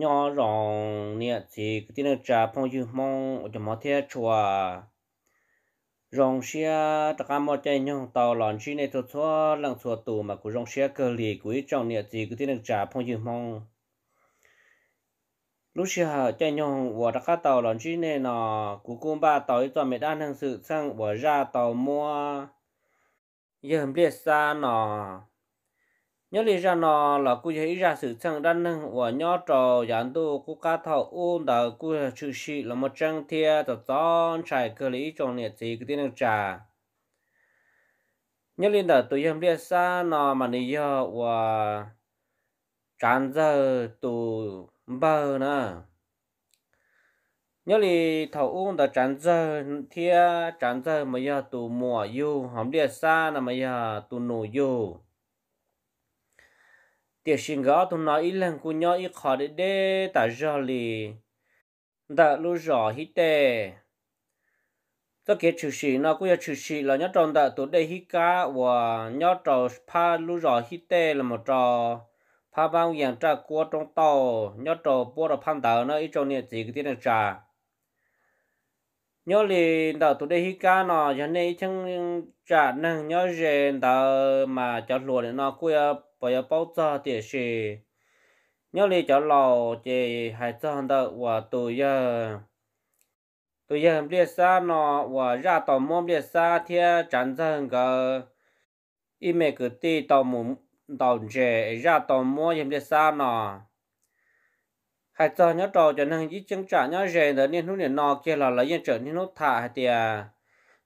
nhỏ rộng nè thì cái tiếng trà phong dư mong cho mỏ thế chùa rong xia tất cả mọi chuyện nhau tàu lòn chi này thôi thôi, lần chùa tù mà cũng rong xia cơ lì của trọng nè thì cái tiếng trà phong dư mong lúc xia cái nhau và tất cả tàu lòn chi này nọ cũng cùng ba tàu cho mấy đan hàng sự sang và ra tàu mua giờ không biết xa nọ nhớ lý ra nó là cụ thể ra sự chẳng đan năng và nhớ trò gián tu cô cá thọ ôn đờ cụ chữ sĩ là một trang thia tờ tón trải cơ lý trong nhiệt gì cái tiếng trà. Nhớ lý đờ tụi em biết xa nó mà lý do và chán giờ tụ bờ nữa nhớ lý thọ ôn đờ chán giờ thia chán giờ mà giờ tụ mùa yêu không biết xa là mà giờ tụ nổ yêu tiệt sinh gõ tụi nó ít lần của nhau ít khó để để ta rõ li đã lu rõ hít tê tất cả chữ sĩ nó cũng là chữ sĩ là nhớ trong đã tụi đây hít cá và nhớ trò pa lu rõ hít tê là một trò pa bao dạng tra qua trong tàu nhớ trò bố là phan tàu nó ít trong nhà gì cái tiền trà nhớ li đạo tụi đây hít cá nó cho nên chẳng trả năng nhớ rèn đạo mà cho luôn nó cũng bây giờ bao giờ thì sẽ nhớ lấy cho lò chỉ hai trăm đó và tôi giờ tôi giờ biết sao nó và ra tàu mồm biết sao thì chẳng rằng cái ít mấy cái tí tàu mồm tàu trẻ ra tàu mồm em biết sao nó hãy trăm nhớ trò cho nên ít chứng trả nhớ rẻ đó nên lúc này nó kia là lấy yên trở nên nó thả thì à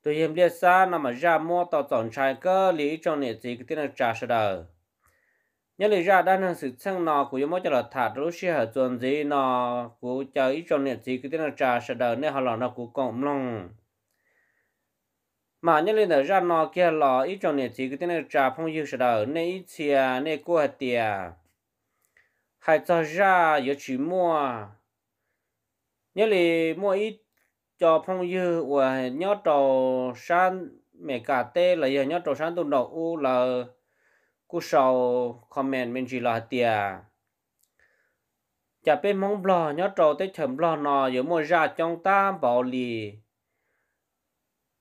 tôi em biết sao nó mà ra mua tàu tổng trái cơ lý trong này gì cái tên là trả sẽ đời nhớ lời ra đang năng sự sang nọ của mỗi cho là thả rú xe hở tuần gì nọ của chờ ít trong niệm gì cái tên là trà sẽ đợi nên họ là nó của cộng long mà nhớ lên là ra nọ kia là ít trong niệm gì cái tên là trà phong yêu sẽ đợi nên ít chia nên cô hạt tiền hay cho ra có chỉ mua nhớ lời mua ít cho phong yêu và nhớ trò san mẹ cả tê là nhớ trò san tụng đầu u là cú sau comment mình chỉ là tiền chả bên mong bò nhớ trâu tới chấm bò nọ giờ mua ra trong ta bảo lì.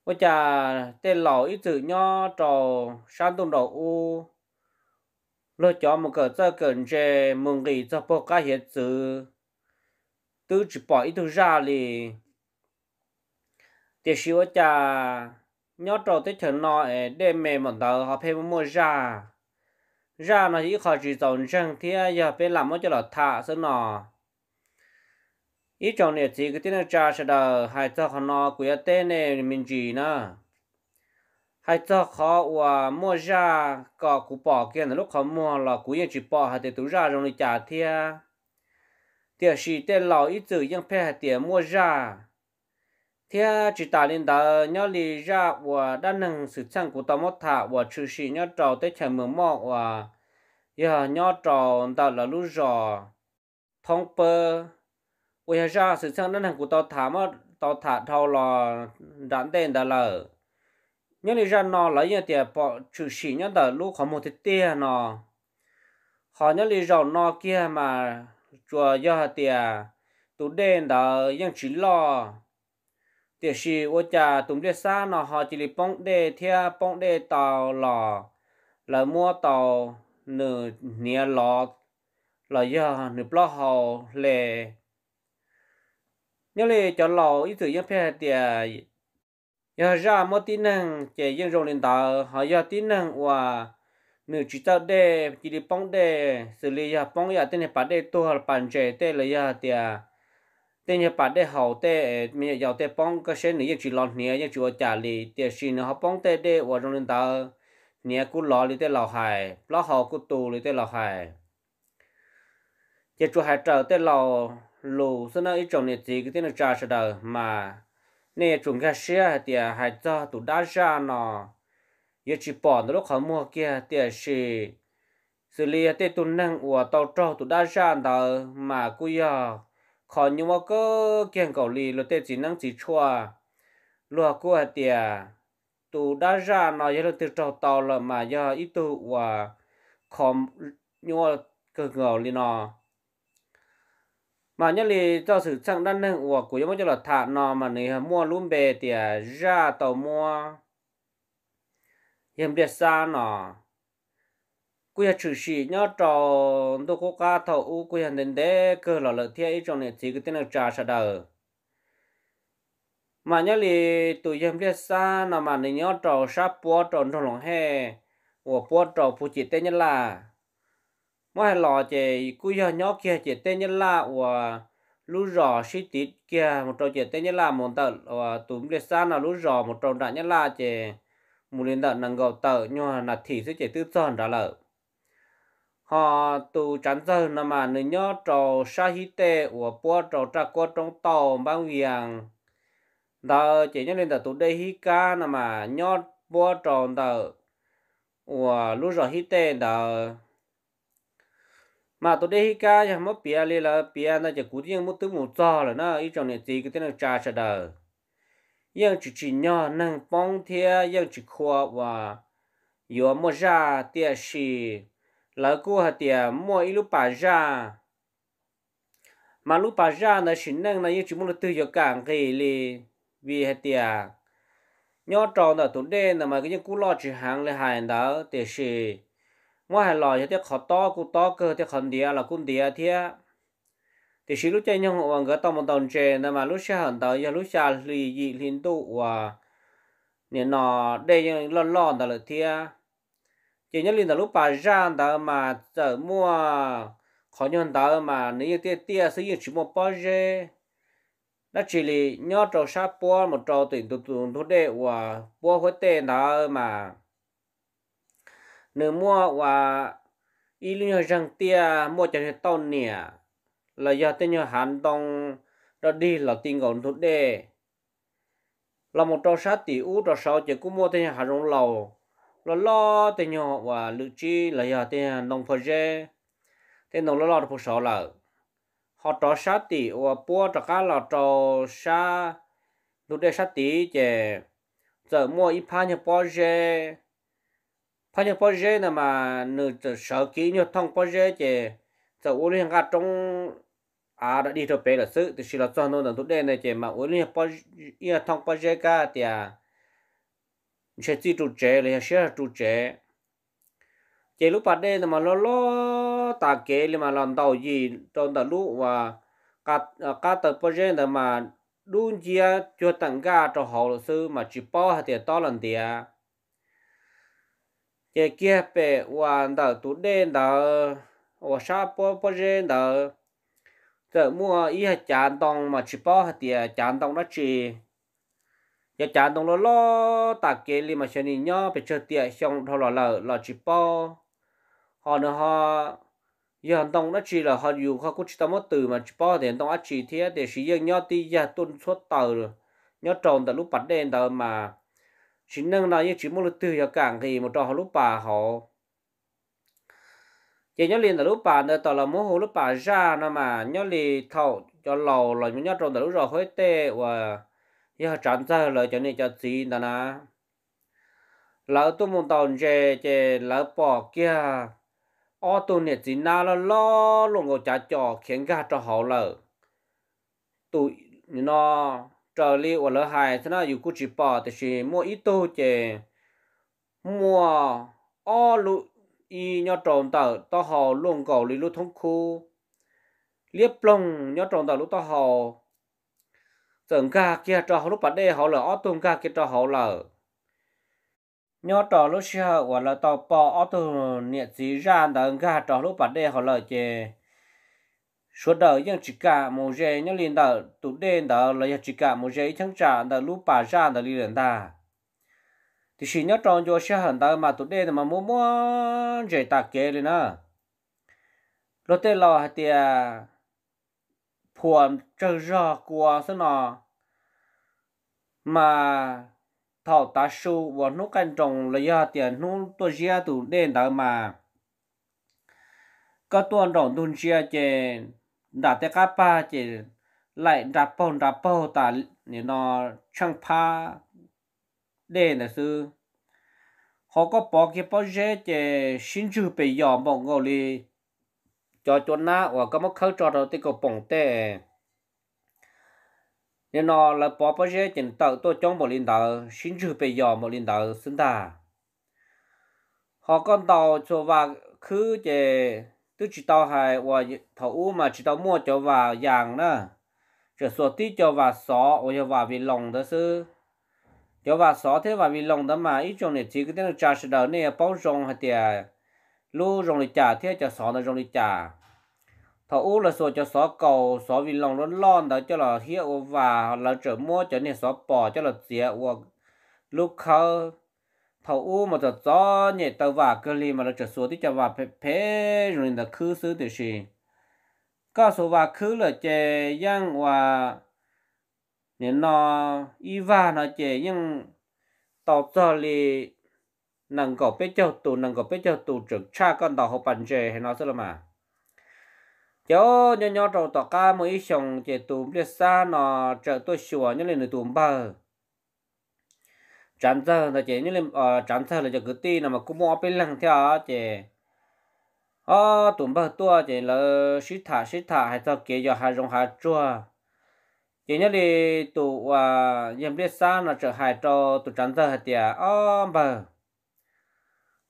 Bây giờ tên lò ít tự nhớ trâu sang tung đầu u. Lỡ cho một cái giờ cần chế mừng gì cho bộ cái hiện chữ tự chỉ bỏ ít thứ ra lì. Thì xíu chả nhớ trâu tới chấm nọ để mẹ một tờ, họ phải mua ra ra nó chỉ khó chỉ dòng chân thì giờ bên làm mới cho là thả sơn nọ. Ít trong này chỉ cái tên cha sẽ đờ hai cho họ nó của tên này mình chỉ nữa hai cho họ và mua ra, có cụ bỏ kia là lúc họ mua, là cụ yên chỉ bỏ hai tiền túi ra trong này trả thia. Tiền sĩ tên lão ít chữ yên phê tiền mua ra thế chỉ ta lên đó, nhớ lý ra và đã nâng sự sang của tao mất thả và trừ sĩ, nhớ trò tới chẳng mường mọ và giờ nhớ trò đó là lúc giờ thông bơ và ra sự sang đã nâng của tao thả mà tao thả thâu là đạn tên đó là nhớ lý ra nó là như tiền bỏ trừ sĩ, nhớ đó lúc không một cái tiền nó. Họ nhớ lý ra nó kia mà chùa giờ tiền tụ đen đó ยัง chỉ lo thì sĩ ô cha tụm đế xa nó họ chỉ lì bóng đê thia bóng đê tàu lò. Lò mua tàu nửa nia lò. Lò giờ nửa bó hồ lề. Nếu lì cho lò ít thử yên phê thì giờ ra mua tí năng chế yên rộng lên tàu. Họ giờ tí năng và nửa chỉ tàu đê chỉ lì bóng đê. Xử lý giờ bóng giờ tên này bà đê tu hoặc bàn chế là giờ thì tên nhà bạn để hậu tê ờ, mình giàu tê bông cái xe này chỉ lọt nhẹ nhưng chúa trả lì, tiền xin họ bông tê để và trong nên ta nhẹ cú lọ lì tê lọ hài lọ hậu cú tù lì tê lọ hài chỉ chúa hài trở tê lọ lù xin nó ít trồng nhiệt gì cái tên là trả sẽ đời, mà nè chúng cái xe thì hài cho tụ đa ra nó giờ chỉ bỏ nó lúc họ mua kia, tiền xì xử lý tê tụ năng của tàu trâu tụ đa ra đó mà cú giờ khó nhưng mà có kiêng cầu lì lo tê chỉ năng chỉ chua. Lo cô hạt tiề tu đã ra nó giờ từ trâu tàu là mà giờ ít tu và khó nhưng mà cơ ngầu lì nó mà nhớ là cho sự chẳng đắn nên của của giống như là thả nó mà này mua luôn bề thì ra tàu mua. Hiện biết xa nọ quy chủ sĩ, nhớ trò tôi có cá thầu u quy hành đến đấy cơ là lợi thiết trong này chỉ cái tên là trà sa đờ. Mà nhớ li tụi em biết xa nọ mà này nhớ trò sắp búa, trò trong lòng hè của búa, trò phụ chỉ tên như là. Mỗi lò chỉ quy nhớ kia chỉ tên như là của lú rò sĩ tít kia một trò chỉ tên như là một tờ và tụi biết xa nào lú rò một trò đại như là chỉ một liên đợt năng gạo tờ nhưng là thì sẽ chỉ tư chọn đó là Ờ, họ tu chán giờ nằm mà nữ nhớ trò sa hi tệ của bố trò trà cô trong tàu mang viàng đó chỉ nhớ nên là tụ đây hi ca nằm mà nhớ bố trò đó của lúc rồi hi tệ đó mà tụ đây hi ca chẳng mất bia li là bia nó chỉ cố định mất tiếng một giờ là nó ít trong này chỉ cái tên là trà trà đó nhưng chỉ chỉ nhớ năng bóng thế nhưng chỉ khoa và yếu một ra tiền gì lỡ cô hạt tiền mua ít lúc bà ra mà lúc bà ra là sinh năng là những chuyện muốn tự do cản cái li vì hạt tiền nhỏ tròn là tụi đen là mà cái những cú lo chỉ hàng là hài đó thì sẽ mua hàng lò cho tiếc khó to cú to cơ tiếc khẩn địa là cún địa thế thì sự lúc chơi nhau họ vẫn có tông một đồng chơi, là mà lúc xa hàng tới giờ lúc xa lì dị liên tụ và nên nó đây lo lo đó là thế chỉ nhớ liên tàu lúc bà ra đó mà giờ mua khó nhân đó mà nếu tia tia sử dụng chỉ một bao giờ nó chỉ là nhớ trâu sát bò một trâu tỉnh tụt tụt tụt để và bò khối tên đó mà nếu mua và ý liên rằng tia mua cho tàu nè, là do tên nhờ hàn đông đó đi là tiền còn tụt để là một trò sát tỷ u trò sáu chỉ cũng mua tên nhờ hàn rong lầu lo lo tiền nhỏ và lựa chi là do tiền nông phơi dê tiền nông lo lo được số là, họ trò sát tỷ và bua trò cá là trò sa lúc đề sát tỷ chè giờ mua ít pha nhập bao dê pha nhập bao dê là mà nửa sáu kỹ nhờ thông bao dê chè giờ uống liên cả trong à đã đi cho bé là sự thì chỉ là cho nó là lúc đen này chè mà uống liên bao ia thông bao dê cả thì à sẽ chỉ trụ chế là sẽ trụ chế chỉ lúc bắt đen mà lo lo ta kế mà làm tàu gì trong tàu lúc và cả cả tàu bao giờ mà luôn chia cho tận cả cho họ là sư mà chỉ bao thì to lần thì à chỉ kia bé hoàn tàu tốt đen tàu và sao bao bao giờ tàu giờ mua ý hạt chán tông mà chỉ bao hạt tiền chán tông nó chỉ giờ chán đồng nó lo tạc kế li mà xem nhìn nhá bị chơi tiệt xong thôi là lợ lò chỉ bao họ nữa họ, giờ hạt tông nó chỉ là họ dùng họ cũng chỉ tao mất từ mà chỉ bao thì tông á chỉ thế để sử dụng nhá ti giờ tuân suốt tờ rồi. Nhá tròn từ lúc bắt đèn tờ mà chỉ nâng là chỉ muốn từ giờ càng thì một trò họ lúc bà họ. Chỉ nhớ liền từ lúc bà nữa tờ là muốn hồ lúc bà ra nó mà nhớ liền thầu cho lầu là nhớ tròn từ lúc rồi hơi tệ và giờ chán ra lời cho nên cho gì đó nè lỡ tôi muốn tàu về về lỡ bỏ kia ô tô này chỉ na lo lo luôn ngồi trả trò khiến gà cho họ lỡ. Tôi nó trở li và lỡ hại thế nào dù cũng chỉ bỏ thì chỉ mua ít tô chè. Mua ô lụ y nhau trộn tờ to họ luôn cầu lý lúc thông khu. Liếp lông nhau trộn tờ lúc to họ tưởng ca kia cho lúc bắt đây họ là ở tô ca kia trò họ là nhớ trò lúc xưa gọi là tàu bò ở tô nhiệt gì ra, tưởng ca trò lúc bắt đây họ là chè số đời nhưng chỉ cả một giây nhớ liền đời tụ đen đời là chỉ cả một giây chẳng trả đời lúc bà ra đời liền ta. Thì chỉ nhớ tròn cho xe hẳn đời mà tụ đen mà mua mua dễ tạc kê lên à lúc tê lò hạt tiề phuồng chờ rò của thế nào mà thảo ta su và nó canh trồng là do tiền nó tôi chia tụ đen đó mà có tuần đồng tuần chia chè đã tới các ba chè, lại đạp bông đạp bông ta nó chẳng pa để là sư. Họ có bỏ cái bao giờ chè, xin chữ bị dòm bọn ngồi li cho cho na và có một khâu cho đầu tiên của bổng tệ nên nó là bỏ bao giờ chính tạo tôi trong một linh đạo xin chữ bây giờ một linh đạo xứng ta họ con tàu cho và cứ về tôi chỉ tàu hay và thầu mà chỉ tàu mua cho và vàng nữa chỉ số tí cho và xó và cho và vì lòng đó sư cho và xó thế và vì lòng đó mà ít trong này chỉ cái tên là trả sự đời này bao rong hay tiệt lu rong lịch trả thế cho xó nó rong lịch trả thọ u là số cho xó cầu xó vì lòng nó lon đó cho là hiệu và là trở mua cho nên xó bỏ cho là dễ và lúc khâu thọ u mà cho gió nhẹ tàu và cơ li mà là trở số thì cho vào phê phê rồi là khứ xứ thì gì có số và khứ là chè yang và nên nó y va nó chè nhưng tàu cho li năng có biết cho tụ năng có biết cho tụ trực cha con tàu học bàn chè hay nói sao là mà cho nhỏ nhỏ trâu tọt cá mới xong chỉ tụm biết xa nó trợ tôi sửa nhớ lên tụm bờ chẳng giờ là chỉ nhớ lên ờ chán giờ là cho cứ ti mà cũng mua bên lăng theo chỉ ờ tụm à, bờ tua chỉ là xí thả xí thả hay cho kia cho hay rong hay chua. Chỉ nhớ đi tụ à em biết xa nó trở hại cho tụ chán giờ hay tiệt ờ bờ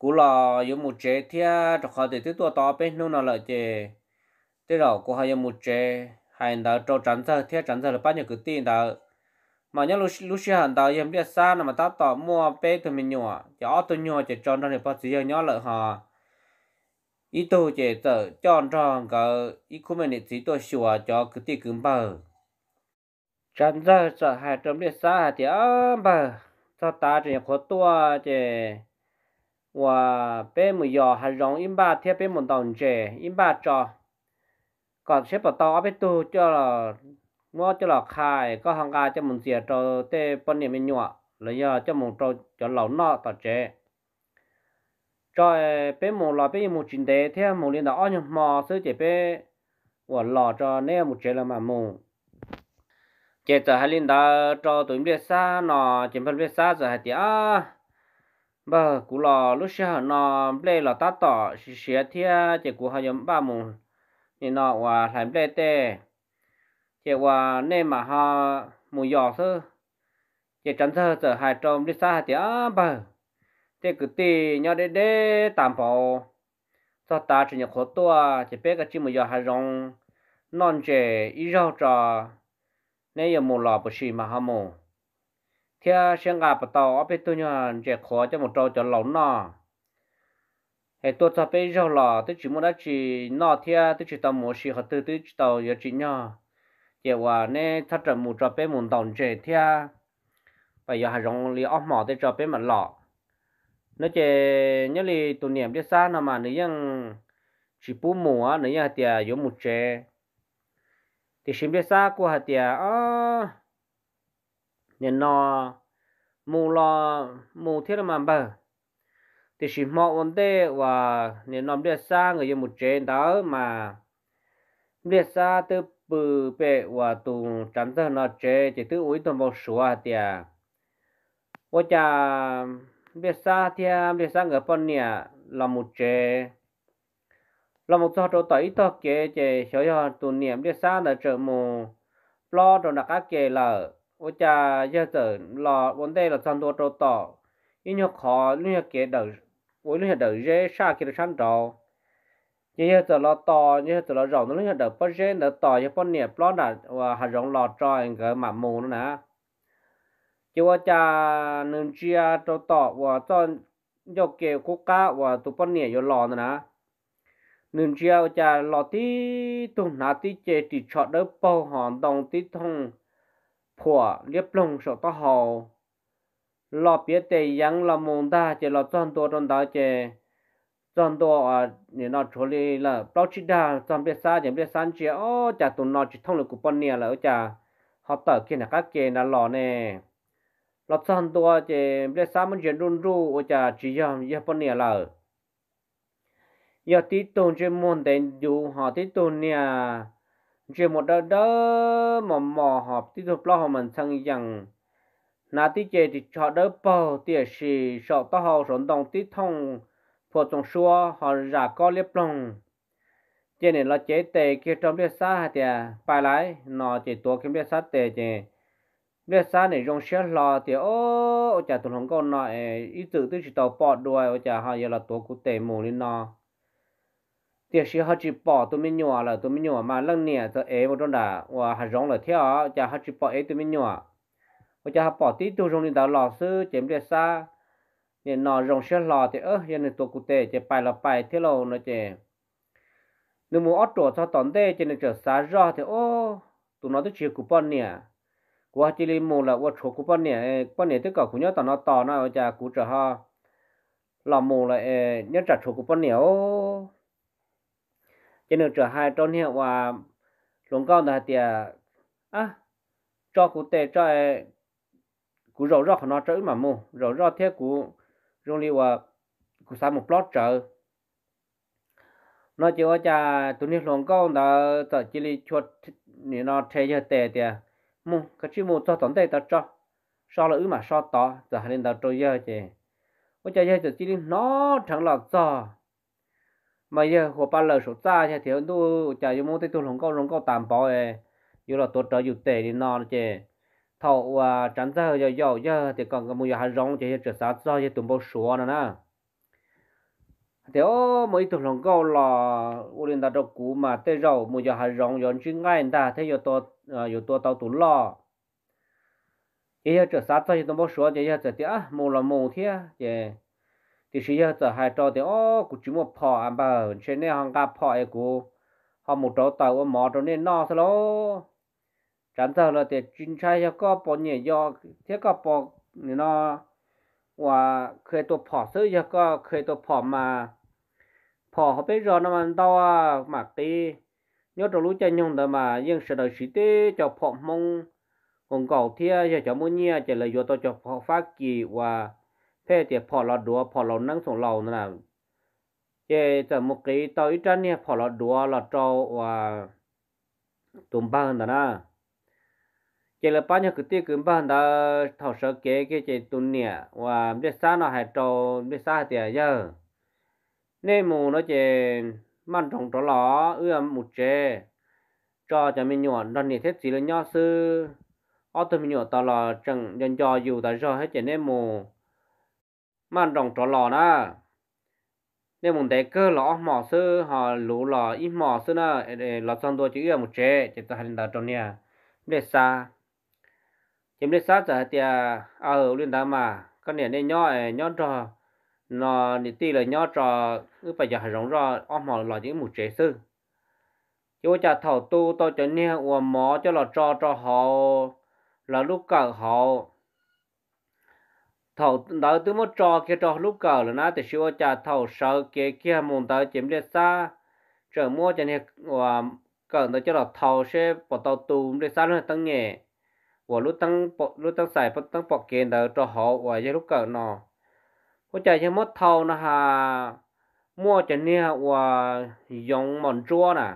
cú lò dùng một chế thia cho họ để tiếp tục to bên nô nào lợi chế thế rồi cô hay một chế hay là cho tránh giờ thia tránh giờ là bao nhiêu cái tiền đó mà nhớ lúc lúc xưa hàng đầu em biết xa mà ta tỏ mua bé từ mình nhỏ cho tôi nhỏ chỉ cho ra để bao giờ nhỏ lợi họ ý tôi chỉ tờ chọn cho cái ý của mình chỉ tôi sửa cho cái tiền cứng bờ. Tránh giờ sợ hai trăm biết xa thì ấm bờ, cho ta chỉ có tua chỉ và bé mười giờ hà rong im ba thiết bé một đồng chế im ba cho. Còn xếp bảo to biết tu cho là ngó cho là khai có hàng ga cho mình xìa cho tê bên niệm mình nhọ là giờ cho mình cho cho lão nọ tao chế cho bé một lò bé một chuyện đề theo một liên đạo anh mò sứ chế bé và lò cho nè một chế là mà mù chế giờ hai liên đạo cho tụi biết xa nọ chỉ phân biết xa giờ hai tiếng bà cụ lò lúc xưa họ nọ bé lò tát tỏ xía thia chỉ cụ họ giống ba mù nên nọ và làm bê tê. Chỉ và nên mà họ mù giò sơ chỉ tránh sơ giờ hai trăm đi xa thì á bà thế cứ tì nhau đê đê tạm bảo cho ta chỉ nhập khổ tua chỉ biết cái chim mù giò hai rong non trẻ ít rau trò. Nên giờ mù lò bự xì mà họ mù khi xem gặp tàu ở bên tôi nhờ trẻ khó cho một trâu cho lẩu nọ hệ tôi cho bây giờ là tôi chỉ muốn đã chỉ nọ thì tôi chỉ tàu một xí họ từ tôi chỉ tàu giờ chỉ nhờ. Giờ và nè thật ra một trâu bên một đồng trẻ thì bây giờ hà rong li ốc mỏ tôi cho bên mặt lọ. Nói chỉ nhớ li tụ niệm biết sao nào mà nếu ยัง chỉ bù mùa nếu như hạt tiề giống một trẻ. Thì xin biết sao của hạt tiề à nên nó mù lo, mù thiết mà bờ thì chỉ mò vấn đề và nên nó biết xa người dùng một trên đó mà. Biết xa từ bự bệ và tụ tránh ra nó chế chỉ từ úi tuần một số à tiệt và cha biết xa thì biết xa người phân nhà là một chế là một chỗ tới to kế chế cho cho tụ niệm biết xa là trợ mù. Lo rồi là các kế là 我家也是老问题了，上多找到，因为考那些给的，我那些的热啥给的上着，也也是老到，也是老让那些的不热的到，也不热不老的，我还让老找一个蛮木的呢。就我家能吃啊，找到我找要给国家我都不热有老的呢。能吃啊，我家老的都拿的这的吃的包含当的通。 ผัวเรียบลงสตหอลอเราเปียเตยังละมงตาเจเราจอนตัวจนดาเจจอนตัวอ่เนี่ยนอชลีละปรอชิดาจอนเปียซาเจเปียซันเจโอจากตุนนอจิท่องเลยกูปนเนี่ยละจ้าฮอเตอร์กินกักเกนันหล่อแน่เราจอนตัวเจเปียซามันเจรุนรู้โอจ้าจียอมเยปนเนี่ยละยอติดตุนเจมอนเดนอยู่หอติดตุนเนี่ย chỉ một đợt đó mà mò họp tiếp tục lo họ mình sang rằng nà tí chế thì cho đỡ bờ tiệt sĩ sợ tao họ rộn đồng tí thông. Phổ trong xua, họ ra có liếp lòng chế này là chế tệ kia trong biết xa thì bài lại nó chỉ tua kiếm biết xa tệ chế biết xa này rong xe lò thì ô ô chả tụi không con nói ý tự tự chỉ tàu bỏ đuôi, ô chả họ giờ là tua cụ tệ mù lên nó tiếc khi họ chỉ bỏ tụi mình nhỏ là tụi mình nhỏ mà lần nè tớ ế một trong đó và họ rong là theo cha họ chỉ bỏ ế tụi mình nhỏ. Và cha họ bỏ tí tụi rong đi đào lò sư, chém để xa. Nên nó rong sẽ lò thì ớ giờ này tụi cụ tệ chế bài là bài thế lâu nó chế nếu muốn ót trổ cho tận tê cho nên trở xa ra thì ô, tụi nó tới chiều cụ bọn nè qua chỉ li mù là qua chỗ cụ bọn nè bọn nè tất cả cụ nhớ tụi nó to nó ở nhà cũng trở ha làm mù là nhớ trả chỗ cụ bọn nè ô cho nên trở hai trong hiện và lồng con là tiền à cho cụ tệ, cho cụ rau rau nó trở mà mù. Rau rau thế cụ rong li và cụ sao một plot trở. Nó chỉ có cha, tụi nó lồng con đó tờ chỉ li chuột nè nó thấy cho tệ tiền mu cái chữ mu cho tổng tệ ta cho. So là ứ mà so to giờ hai lên đó trôi giờ chứ. Có cha giờ chỉ li nó chẳng là cho mà giờ hồ ba lờ số ta thì thiếu tu chả dùng mu tới tu lồng con lồng con tạm bảo ấy yêu là tốt trở yêu tệ đi non chứ thầu à chẳng giờ giờ giàu giờ thì còn cái mua hàng rong chứ trở sát cho chứ tụi bao số nữa nè thế ô mỗi tuần lòng câu là u linh ta đâu cũ mà tê rau mua hàng rong yon chứ ngay ta thế giờ to à, giờ to tàu tủ lo bây giờ trở sát cho tôi bảo số giờ giờ giờ à mua là mua thế giờ thì sĩ giờ tờ hai trò thì ô cụ chỉ một phò à bà trên này hàng gặp phò ấy cụ họ một trò tàu ở mỏ trò nên nó thôi lô chẳng giờ là thì chuyên trai cho có bỏ nhẹ do thế có bỏ nó và khởi tổ phò sứ cho có khởi tổ phò mà phò họ biết rồi nó mà đau à mà tí nhớ trong lúc chơi nhung đó mà nhưng sự đời sĩ tế cho phò mông còn cầu thia cho cháu muốn nhia chỉ là do tôi cho phò phát kỳ và thế thì phọ lọt đùa phọ lọt nâng xuống lầu nữa là chế giờ một cái tới ít chân nha lọt lọ đùa lọ trâu và tụm ba hơn đó nè là bao nhiêu cái tiêu cứ bao đó thầu sở kế cái chế tuần nè và biết xa nó hay trâu biết xa thì giờ. Nên mù nó chế, mang trồng trò lỏ ưa một chế cho cho mình nhọn đòn này thiết chỉ là nhỏ sư ở tôi mình nhọn tao là chẳng nhân cho dù tại do hết chế nên mù mà đồng trò lò nè nên mình để cơ lọ mỏ sư, họ lũ lọ ít mỏ sư nè, để lọ xong tôi chỉ yêu một chế chỉ ta hành đạo trong nhà. Để xa. Chỉ để xa giờ thì ở lên đà mà. Con này nên nhỏ à, nhỏ trò. Nó đi ti là nhỏ trò, cứ phải giờ rong rò ôm họ là những một chế sư. Chứ cha thầu tu, tôi cho nha và mỏ cho lọ trò trò họ là lúc cờ họ thầu đó từ một trò kia trò lúc cờ là nó thì siêu cha thầu sợ kia kia muốn tới chiếm liệt xa. Trở mua cho nên và cờ nó cho là thầu sẽ bỏ tàu tù để xa luôn tăng nhẹ và lúc tăng lúc tăng xài bắt tăng bỏ kiện đó cho họ và giờ lúc cờ nó. Có chạy cho mất thầu nó hà, mua cho nên và dùng mòn chua nè.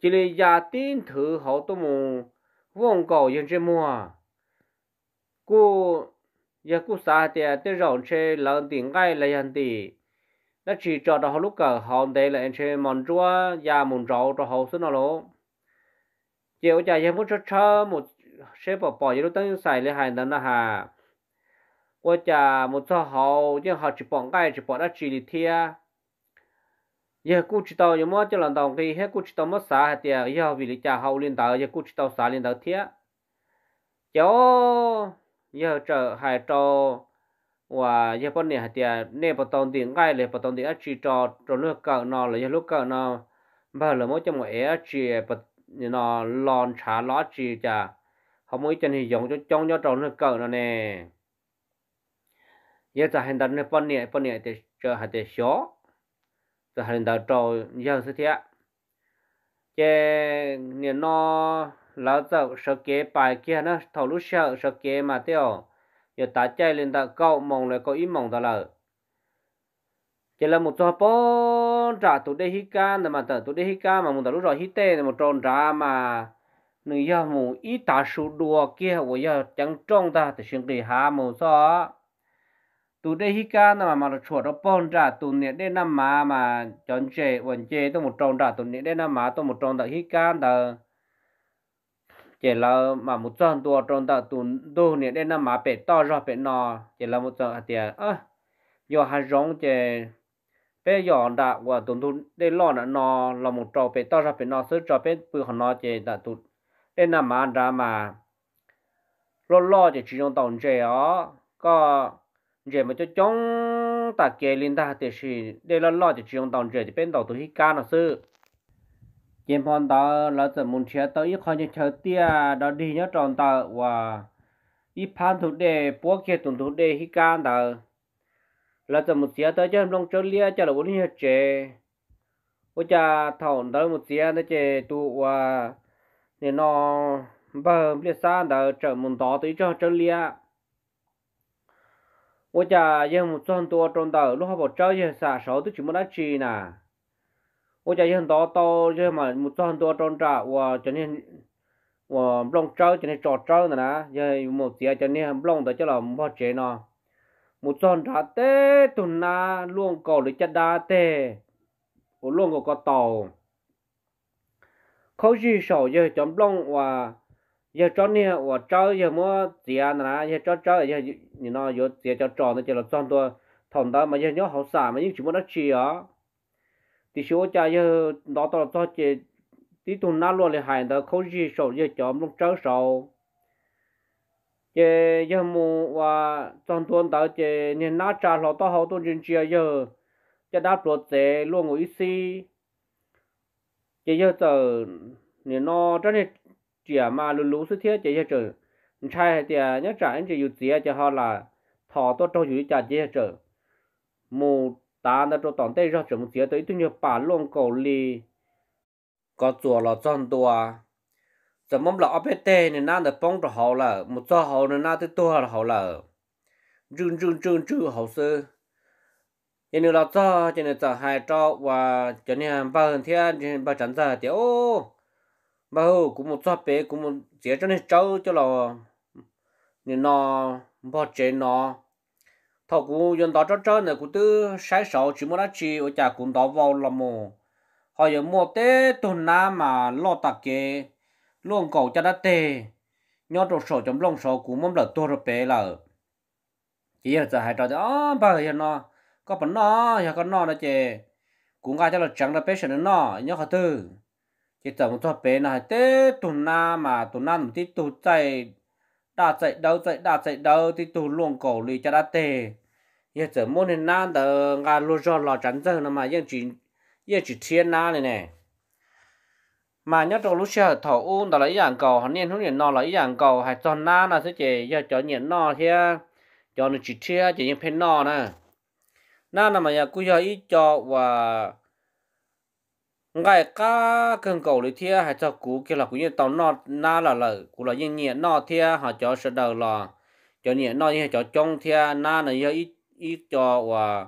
Chỉ là gia tin thử họ tôi muốn vốn cầu dân trên mua cô giờ cô xa thì à, tới rộng chơi lần tiền ngay là hiện tỷ nó chỉ cho đó lúc cả họ đây là anh chơi mòn chúa và mòn rau cho họ xin nó lỗ. Chiều chạy em muốn cho chớ một sẽ bỏ bỏ như lúc tăng xài lên hành năm là hà. Qua chả một số họ nhưng họ chỉ bỏ ngay, chỉ bỏ đã chỉ đi thia. Giờ cô chỉ tao nhưng mà cho lần đầu khi hết, cô chỉ tao mất xa hạt giờ vì lý cha hậu liên tờ giờ cô chỉ tao xa liên tờ thia. Cháu giờ trở hai trò và giờ bọn này thì nè bắt đầu tiền ngay là bắt đầu tiền chỉ trò trò lúc cỡ nó là giờ lúc cỡ nó bây giờ mỗi trong mỗi chỉ bọn nó lon trả lót chỉ chả không mỗi chân thì dùng cho trong cho trò lúc cỡ nó nè. Giờ ta hiện tại nè bọn này bọn này thì chờ hai thì số ta hiện tại trò giờ sẽ thế chứ nè nó lão dậu sợ kế bài kia nó thầu lúc sợ sợ kế mà tiêu giờ ta chạy lên ta câu mong lại có ý mong ta là, chỉ là một số bó trả tụ đây hi ca mà tờ tụ đây hi ca mà một tờ lúc rồi hi tê một tròn trả mà. Người giờ mù ít ta số đùa kia của giờ chẳng trông ta thì xin kỳ hà một số tụ đây hi ca mà mà nó chuột nó bòn ra tụ nhiệt đây năm mà mà. Chọn chế vận chế tôi một tròn trả tụ nhiệt đây năm mà tôi một tròn tờ hi ca đó chỉ là mà một trận đua trong đó tụ đô nhiệt đây là mà bị to ra bị nọ chỉ là một trận tiền à do hạt giống chỉ bé dọn đã và tụ tụ đây lo là nọ là một trò bị to ra bị nọ sứ trò bị bự hơn nọ chỉ đã tụ đây là mà ra mà lo lo chỉ chỉ trong tàu chế ó, có giờ mà cho chống ta kể linh ta thì là lo chỉ trong tàu chế thì bên đầu tàu tôi cá nó sư yên phong đó là từ muốn chia tới ít khó nhớ chờ tia đó đi nhớ tròn tờ. Và ít phan thủ đề bố kia tụng thủ đề hi can tờ. Là từ một chia tới cho em long chơi lia cho là bốn nhớ chế ôi cha thòng tới một chia nó chế tụ và nên nó bờ lia xa tờ, trở muốn đó tới cho chơi lia. Ôi cha yên một trăm tua tròn tờ, lúc họ bỏ chơi giờ xả sáu tới chỉ muốn đã chi nè 我家也很多到这嘛没赚多赚着，我今天我不弄找今天找找的呢，也没钱今天不弄的就了没钱呢。một tròn ra tê tuần na luôn cầu để chặt đá tê của luôn có có tàu không gì sầu giờ chấm lông và giờ cho nè và cho giờ mua tiền nè giờ cho cho giờ you know giờ tiền cho tròn nó chỉ là tròn tua thằng đó mà giờ nhớ hậu xả mà nhưng chỉ muốn nó chi á thì số cha giờ đó tao cho chị tí à, tuần nào luôn là hải đó không gì sầu giờ chấm lúc trớ sầu giờ giờ mua và trong tuần đó chị nên nát trả lọ tao hậu tuần trên chia giờ. Cho đã luật chế luôn ngồi xí. Giờ giờ giờ nên nó cho nên chỉ mà lú lú sự thiết chỉ chờ trai thì nhớ trả anh chỉ yêu tiền cho họ là thọ tôi cho yêu trả chỉ chờ. Mù ta đã cho tổng tay ra chúng tiền tới tôi như bà luôn cầu li có chùa là chân đùa giờ mong là ở bên tây nên nam được bông cho hậu là. Một cho hậu nên nam tới tua là hậu là. Rừng rừng rừng rừng hậu sư. Cho nên là cho cho nên giờ hai cho và cho nên ba hơn thiên cho nên ba chẳng giờ thì, ô ba bao cũng một số bé cũng một chế cho nên cháu cho là nên nó bao chế nó thọ cũng dùng đó cho cháu này cũng từ sai sáu chỉ muốn là chỉ ở nhà cũng đó vào là mồ họ giờ mua té tuần na mà lo tạc kê luôn cầu cho đã tê. Nhớ đồ sổ trong lòng sổ cũng mong là tôi rồi bé là chỉ là giờ hai trò đó bà hiện nó, có phần nó ya có nó là chè cũng ngay cho là chẳng là bé sẽ nó nhớ họ tư. Chỉ tầm cho bé là té tuần na mà tuần na một tí tu chạy đã chạy đâu, chạy đã chạy đâu thì tu luôn cổ lì cho đã tê giờ giờ muốn nên na đờ ngà lô cho lò chắn giờ nó mà yên chỉ yên chỉ thiên na này nè mà nhớ trong lúc xưa thổ uống đó là ý dạng cầu hắn niên hướng nhận nó là ý dạng cầu hay cho na là sẽ chỉ giờ cho nhận nó thì cho nó chỉ thiên chỉ những phen nó nè na là mà giờ cứ giờ ý cho và ngay cả cần cầu lý thia hay cho cú kia là cũng như tàu nọ na là là cũng là những nhẹ nọ thia họ cho sơ đầu là cho nhẹ nọ như cho trong thia na là giờ ít ít cho và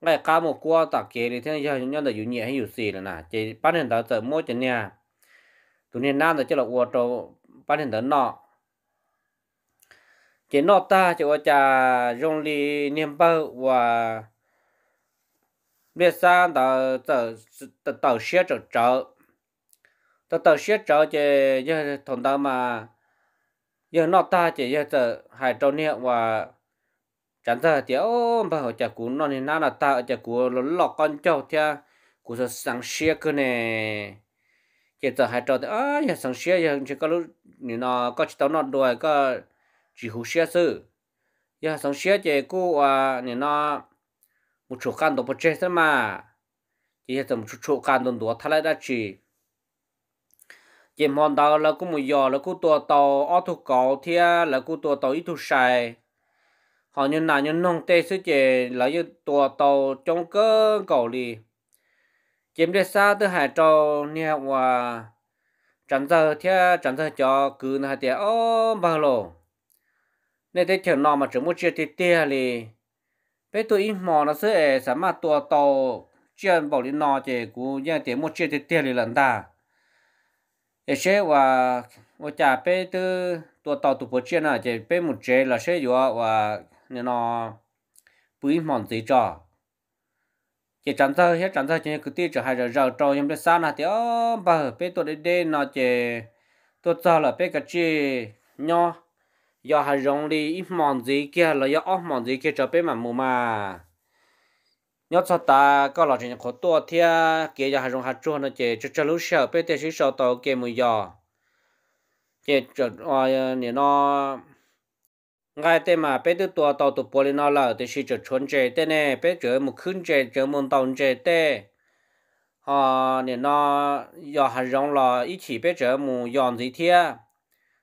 ngay cá một cua tạ kế thì thế giờ nhân là nhẹ hay gì là nà chỉ bắt hiện tại tới mỗi chân nha tụi nên nam là cho là qua trâu bắt hiện tại nọ chỉ nọ ta chỉ qua cha dùng li niệm bơ và biết sao tờ tờ tờ tờ xe trở trở tờ tờ xe trở chỉ giờ thằng ta mà giờ nọ ta chỉ giờ tờ hai trâu niệm và chẳng giờ thì, ô, bà họ chả cú nó nên na là ta chả cú nó lọt con trâu theo cú sẽ sáng xe cơ nè. Chỉ tờ hai trâu thì à nhà sáng xe nhà chỉ có lúc nó có chỉ tao nó đuổi có chỉ hú xe sư. Nhà sáng xe chỉ cú à nó một chỗ căn đồ bớt chết mà. Chỉ là một chỗ căn đồ đồ thay lại đã chỉ chỉ mòn đầu là cũng một giờ là cũng tua tàu ô tô cầu thia, là cũng tua tàu ít thu xài họ như nào như nông tê sư chế là như tua tàu trong cơ cầu đi chiếm được xa từ hải châu nè và chẳng giờ thì chẳng giờ cho cứ là thế ô bao lô nên thế chờ nó mà chỉ muốn chơi thì tiền liền bây tôi im mò nó sẽ sắm mà tua tàu. Chuyện bảo đi nọ chế cú như thế muốn chuyện thì tiền thì lần ta. Để sẽ và và chả bây từ tua tàu tụ bộ chuyện à thì bây một chế là sẽ vừa và nên nó bùi mòn gì cho chỉ chẳng thơ, hết chẳng thơ chỉ cứ tiêu trở hai giờ giờ trâu nhưng để xa nè thì, ơ, bà bé tôi đi đi nó chỉ tôi cho là bé cái chi nho. Giờ hai rong đi ít mòn gì kia, là giờ ốc mòn gì kia cho bé mà mù mà. Nhớ cho ta, có là chuyện khó tua thì kia giờ hai rong hai chua nó chỉ cho cho lúc sợ, bé thì sẽ sợ tàu kia mùi giờ chỉ cho ờ nó ngay tên mà bé tự tua tàu tụ bò lên nó là thì chỉ cho chuẩn chế tên này bé chờ một khứ chế chờ một tàu chế tên họ nên nó giờ hàng rong là ít chỉ bé chờ một dọn gì thế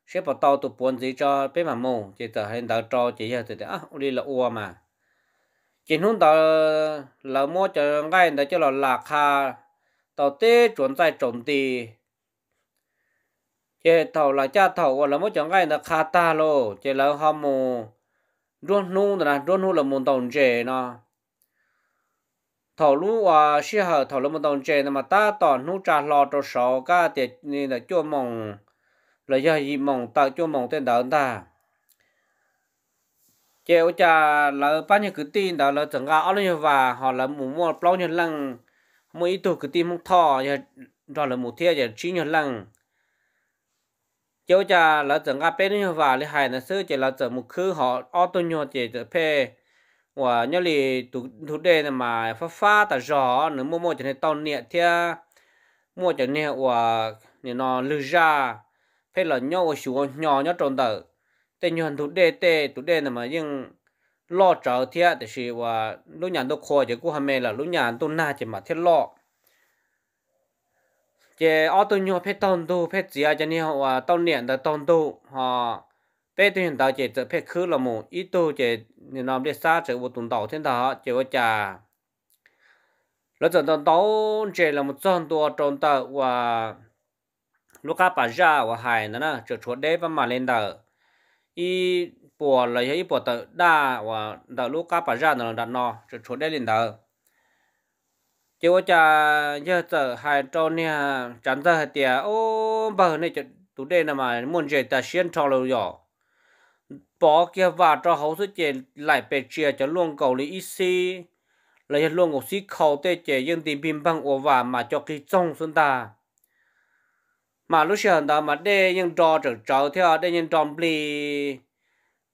sẽ bắt tàu tụ bò gì cho bé mà mù chỉ tờ hiện đào cho chỉ giờ thì à đi là ua mà. Chỉ hôm đó là mua cho ngay đó cho là lạc hà. Tàu tê chuẩn tại trồng tì chế thầu là cha thầu là mỗi chẳng cái là khá ta lô chế là họ mù. Rôn nu là rôn nu là một đồng chế nó thầu lú à xí hở thầu là một đồng chế mà ta tòn nu trả lo cho sáu cả thì nên là cho mong là do gì mong tạo cho mong tên đó ta. Chế ở cha, là bao nhiêu cái tin đó, là chẳng ga ở và, họ là một mua bao nhiêu lần mỗi tổ cái tin một thọ, giờ đó là một thế giờ chín nhiêu lần chỗ cha là chẳng ga bên như và lấy hai là sư, chỉ là chẳng một khứ họ ở tôi nhau chỉ chế phê. Và nhớ lì tụ tụ đề là mà phát phát ta rõ nữa mua mua cho nên tao nhẹ thế mua cho nên và nên nó lư ra. Phê là nhau xuống nhỏ nhỏ trong tờ. Tên nhân thủ đề tê, thủ đề là mà nhưng lo trở thiệt thì là và lúc nhà tôi khó chỉ cũng hàm là lúc nhà tôi na chỉ mà thiết lo chế ở tôi nhau phê tôn tu phê gì cho nên và tôn niệm đã tôn tu. Họ phê tôi hiện tại chế tự phê khứ là một ít tu chế nên làm để xa chế vô tuần đầu thiên đó chỉ có chả lúc giờ tông tông chỉ là một trăm tu trong tờ, và lúc các bà ra và hài nữa nè chế chuột đế và mà lên tờ. Y bùa là y bùa tờ đa, và tờ lúc cá bà ra nó đặt nó chế chỗ đế lên tờ chỉ có cha giờ giờ hai trâu nè chẳng giờ hai tia ô bờ này chỗ tụ đây là mà muốn chơi ta xuyên trâu lâu rồi bỏ kia vào cho hậu số chơi lại bề chia cho luôn cầu lý xí lấy luôn một xí khẩu tê chơi nhưng tìm bình bằng ổ và mà cho cái trong xuống ta mà lúc sau đó mà để những trò trở trâu theo để những trò bì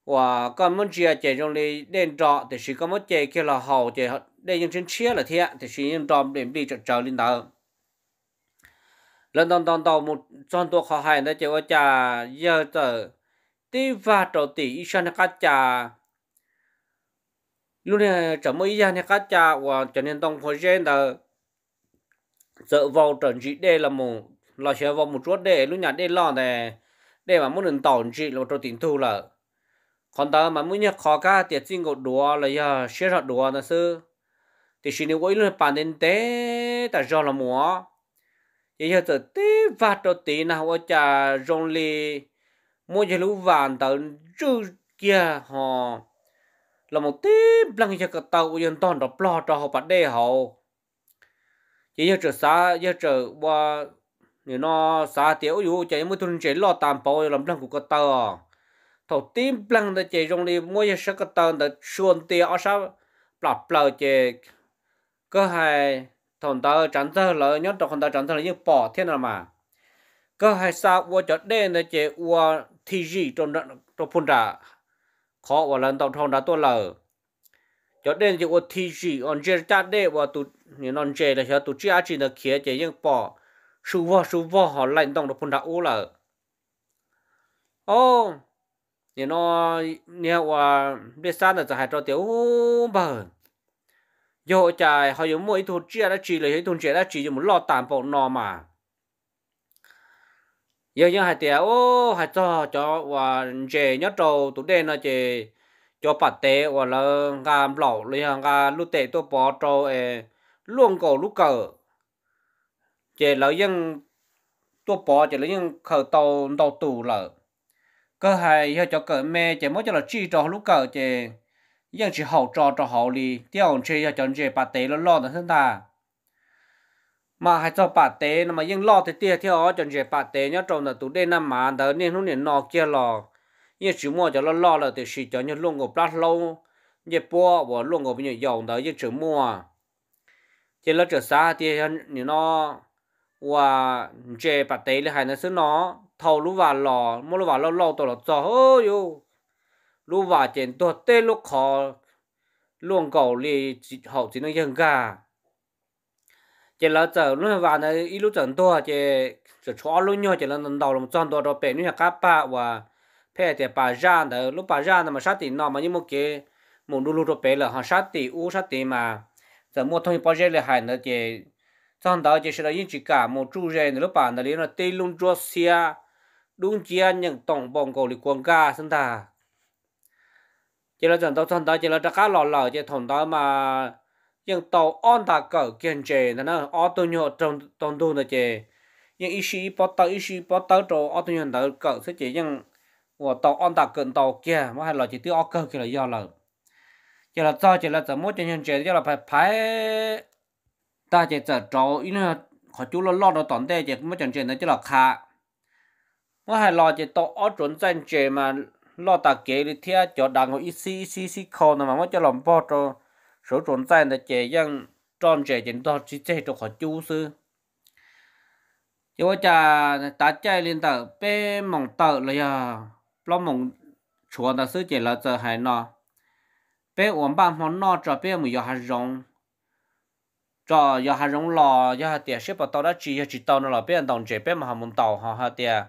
và còn muốn chia chơi trong đi đen trò thì chỉ có một chơi kia là hậu chơi để những trên chia là thế thì chỉ những trò điểm đi trở trâu lên đó lần đầu đầu đầu một trong ตัว khó hay đó chỉ có cha giờ tới tí va tỷ tí ít sang cái cha lúc này chẳng mấy giờ này các cha và cho nên tông thời trên đó sợ vào trận chỉ đây là một, là sẽ vào một chút để lúc nhà đây lo này để mà muốn đừng tổn chị là cho tiền thu là. Còn đó mà muốn nhắc khó cả tiệt sinh gột đùa là giờ sẽ rọt đùa là sư thì xin nếu quay luôn bàn đến té ta do là múa. Vậy giờ từ té và cho tí nào ở cha rong li mua cho lũ vàng tờ chữ kia họ là một tí lăng cho cái tàu yên toàn đó lo cho họ bắt đề họ giờ giờ trở xa giờ trở qua nếu nó xa tiểu yếu, chạy mới thun chạy lo tạm bảo làm lăng của cái tàu, thầu tím lăng để chạy rong li mua cái sắc cái tàu để xuân tiền ở sao bập bờ chạy cơ hai thằng ta chẳng thơ là nhớ trong ta chẳng thơ là như bỏ thiên nào mà. Cơ hai sao qua cho đen để chạy qua thi gì trong trong phun ra khó và lần tàu thằng đã tôi lờ. Cho đen chỉ qua thi gì on chơi cha đê và tụ những non chơi là cho tụ chia chỉ là khía chạy những bỏ. Su vò su vò họ lạnh động trong phun đạo là ô nhà nó nhà và biết sao là hai cho tiểu bờ yo chạy họ dùng mỗi thôn chia đã chỉ lấy thùng thôn chia đã chỉ dùng một lo tạm bộ nọ mà. Giờ như hai tiệt ô, hai cho cho và chế nhớ trâu tụ đen nó chế cho bát tê và là gà lẩu hàng gà lú tê tôi bỏ trâu luôn cổ lúc cờ. Chế lấy dân tôi bỏ chế lấy dân khẩu tàu đầu tù lợ cơ hay cho cờ mẹ chế mỗi cho là chi cho lúc cờ chế dân chỉ hậu cho cho hậu li tiêu chế cho chơi bà tế lo lo được thân ta mà hay cho bà tế mà dân lo thì tiêu theo cho chơi bà tế nhớ trong là tụ đây năm mà đỡ nên lúc nên nọ kia lo nhưng chỉ mua cho lo lo là thì chỉ cho nhớ luôn ngục lát lâu giờ bùa và luôn có bây giờ dòng đó giờ chỉ mua chỉ là chữ xa thì như nó và chơi bát tế là hai nó xứ nó thầu lúc vào lò mua lúc vào lò lò tôi là cho ôi lu và vào trên tôi tê lúc khó luôn cầu li hậu chỉ nó dân cả chỉ là giờ luôn và này ít lúc chẳng tôi chỉ chỉ cho luôn nhau chỉ là nằm đầu làm chọn tôi rồi bể như các ba và phe thì bà ra đó lúc bà ra mà sát thì nó mà như một cái một lúc lúc rồi bể là họ sát thì u sát thì mà giờ mua thông bao giờ là hai nữa chỉ chọn đó chỉ là những chỉ cả một chủ rể nữa bạn đó nó tê luôn cho xia đúng chia những tổng bồng cầu li quảng ca sinh ta chỉ là chẳng tao thằng đó chỉ là các lò lò chỉ thằng đó mà nhưng tàu on ta cỡ kiên trì nó nó ở tôi nhớ trong trong tu nó chế nhưng ít sĩ bắt tàu ít sĩ bắt tàu chỗ ở tôi nhớ đó cỡ sẽ chế nhưng của tàu on ta cận tàu kia, mà hay là chỉ tiêu ở cỡ kia là do là chỉ là do chỉ là chẳng muốn cho nhân chế do là phải phải ta chỉ chở chỗ ý nó khó chú lo lo nó tổn tệ chỉ muốn chẳng chế nó chỉ là khá. Mà hay là chỉ tàu ở chuẩn chân chế mà lo ta kế đi thia cho đàn ngồi ít xí xí xí khâu mà mới cho làm bao cho số trốn dài là chế dân, tròn trẻ trên đó chỉ chế cho họ chú sư. Cho cha ta chạy lên tờ bé mong tờ là ya lo mong chúa ta sư chế là giờ hay nọ. Bé ổn bàn mong nọ cho bé một giờ hay rong cho giờ hay rong lò, giờ tiệt xếp vào tàu đó chỉ chỉ tàu nó là bé đồng chế bé mà họ muốn tàu họ ha tiệt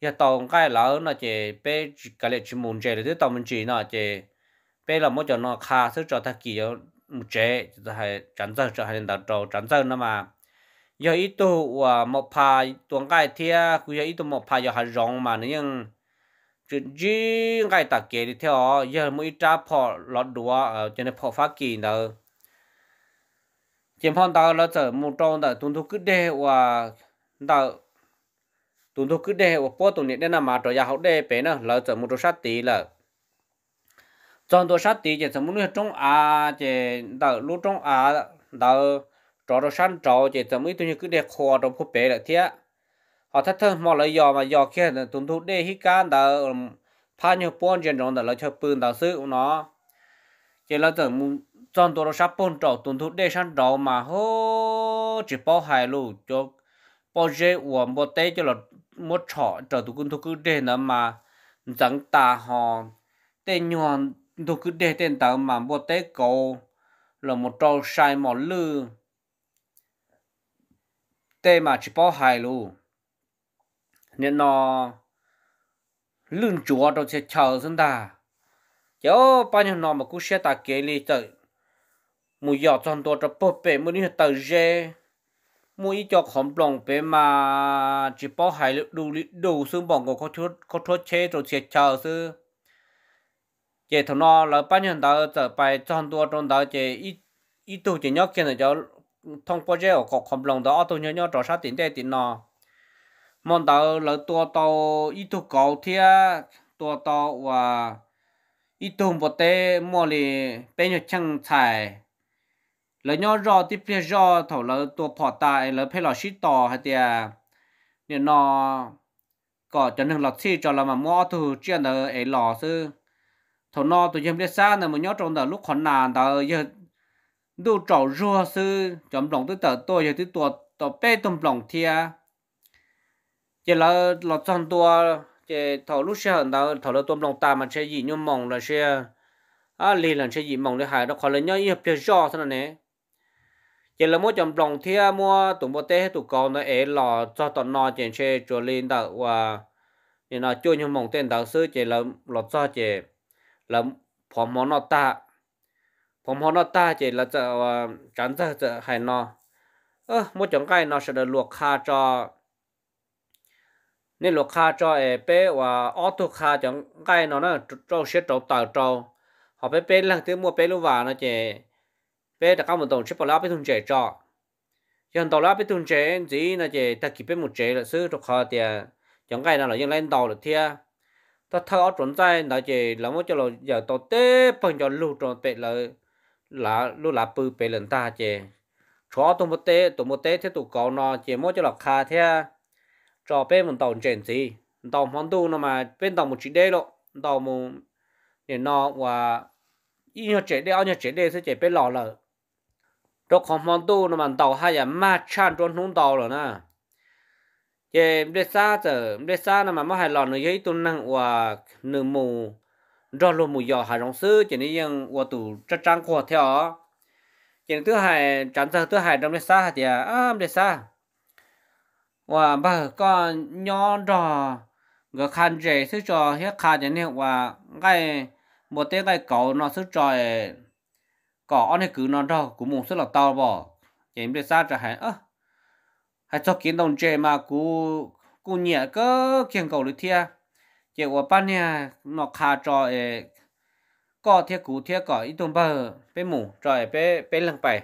giờ tàu cái lỡ, nó chỉ bé cái lệ chỉ muốn chơi thì tàu mình chỉ, nó chỉ bé là mỗi cho nó khá sức cho ta kỳ à, một chế cho hay chẳng giờ cho hay đặt trâu chẳng giờ nó mà. Giờ ít tu và một pha tuần cái thia cứ giờ ít tu một pha giờ hay rong mà, nếu như chỉ chỉ cái ta kể thì theo giờ mỗi trả phò lọt đùa ở ờ, trên phò phát kỳ nữa chỉ phong tao là giờ một trong đó tuần thu cứ để và đó tuần thu cứ để và bỏ tuần này để mà cho nhà học để bé nó lỡ giờ một chỗ sát tí là trong đồ sát tí chỉ sớm muốn trong à chỉ đào lúc trong à đào trò đồ san trò chỉ sớm muốn tôi cứ để kho trong phố bé là thế họ thắt thân mà lại dò mà dò kia là tuần thu để hít can đào um, phá nhiều bốn trên trong đó là cho bưng đó sự nó. Chỉ là giờ muốn trong đồ sát bốn trò, tuần thu để san trò mà hô, chỉ bao hài luôn cho bao dễ uổng bao tê cho là một trọ trở tụ cũng thu cứ để nó mà chẳng ta họ. Tên nhọn thu cứ để tên tao mà bao tế cầu là một trâu sai mỏ lư. Tê mà chỉ bao hại luôn nên nó lưng chúa đâu sẽ chờ dân ta. Cháu bao nhiêu nó mà cứ sẽ ta kể lý tới. Mùi giọt trong tôi cho bố bể mới đi tới dê mỗi cho khom lòng bé mà chỉ bảo hai đủ đủ xương bỏng của có thuốc có thuốc chế rồi chết chờ sư. Chế thằng nó là bao nhiêu đó trở bài trong tua trong đó chế ít ít tu chế nhóc kia là cho thông qua chế có khom lòng đó, tôi nhớ nhớ trò sát tiền đây tiền nọ. Mong đó là tua tàu ít tu cầu thia tua tàu và ít tu một tê, mua li bé nhớ chăng xài lỡ nhỏ rò tiếp phía rò thầu lỡ tua phò tài, lỡ phải lọ shit tò hay tiề nên nó có cho nên lọt xí cho là mà mua thu chuyện đó ấy lọ sư thầu nó tụi em biết xa này mà nhớ trong đó lúc khó nàn đó giờ đủ trầu rùa sư chấm lòng tới tờ tôi, giờ tới tua tờ bê tôm lòng thia chỉ là lọt trong tua chỉ thầu lúc xe hận đó thầu là tôm lòng ta mà sẽ gì nhưng mong là xe. À lì là sẽ gì mong để hại đó khỏi là nhớ ý hợp cho rõ thế này chỉ là mỗi chồng lòng thia à, mua tụng bộ tế tụ cầu nó ấy lò cho tận nọ trên xe cho lên đạo và như là chơi những mong tên đạo sư, chỉ là lọt cho chỉ là phòng món nó ta. Phòng món nó ta chỉ là chợ à, chán ra chợ hay nó ơ mỗi chồng cái nó sẽ được luộc kha cho, nên luộc kha cho ấy bé và auto kha chồng cái nó nó trâu xe trâu tàu trâu. Họ bé bé lần thứ mua bé lúc vào nó chỉ bé đã có một đồng chip lá bé thùng trẻ cho. Chẳng tàu lá bé thùng trẻ gì là chỉ ta kịp bé một trẻ là sư cho khó thì à, chẳng cái nào là những lên tàu được thia. Ta thao chuẩn tại là chỉ là một cho là giờ tàu tê bằng cho lưu tròn bé là là lưu là bự bé lần ta chỉ chó tụ một tê tụ một tê thế tụ cầu nó chỉ một cho là khá thia. Cho bé một tàu chuyện gì? Tàu món tu nó mà bên tàu một chỉ đê lộ. Tàu một, để nó và y nhau chế đê ao nhau chế đê sẽ chế bé lò lợ đó không mong tu nó mà tàu hay là ma chan trốn hung tàu rồi nè. Chế để xa giờ để xa nó mà mới hay lò nó giấy tu năng và nửa mù rồi luôn mù giò hải rong sư chỉ nên yang và tủ chắc chắn của theo. Chỉ thứ hai chẳng giờ thứ hai trong để xa thì à để xa. Và bà con nhỏ đó người khăn dễ thứ cho hết khăn cho nên và cái một tiếng cái cầu nó thứ cho có, anh cứ nó đâu cũng muốn rất là to bỏ em biết sao cho hay ơ hay cho kiến đồng chơi mà cú cú nhẹ cơ kiên cầu được thia. Chỉ của ban nha nó khá cho có thia cú thia, có ít đồng bờ, bé mù rồi bé bé lăng bảy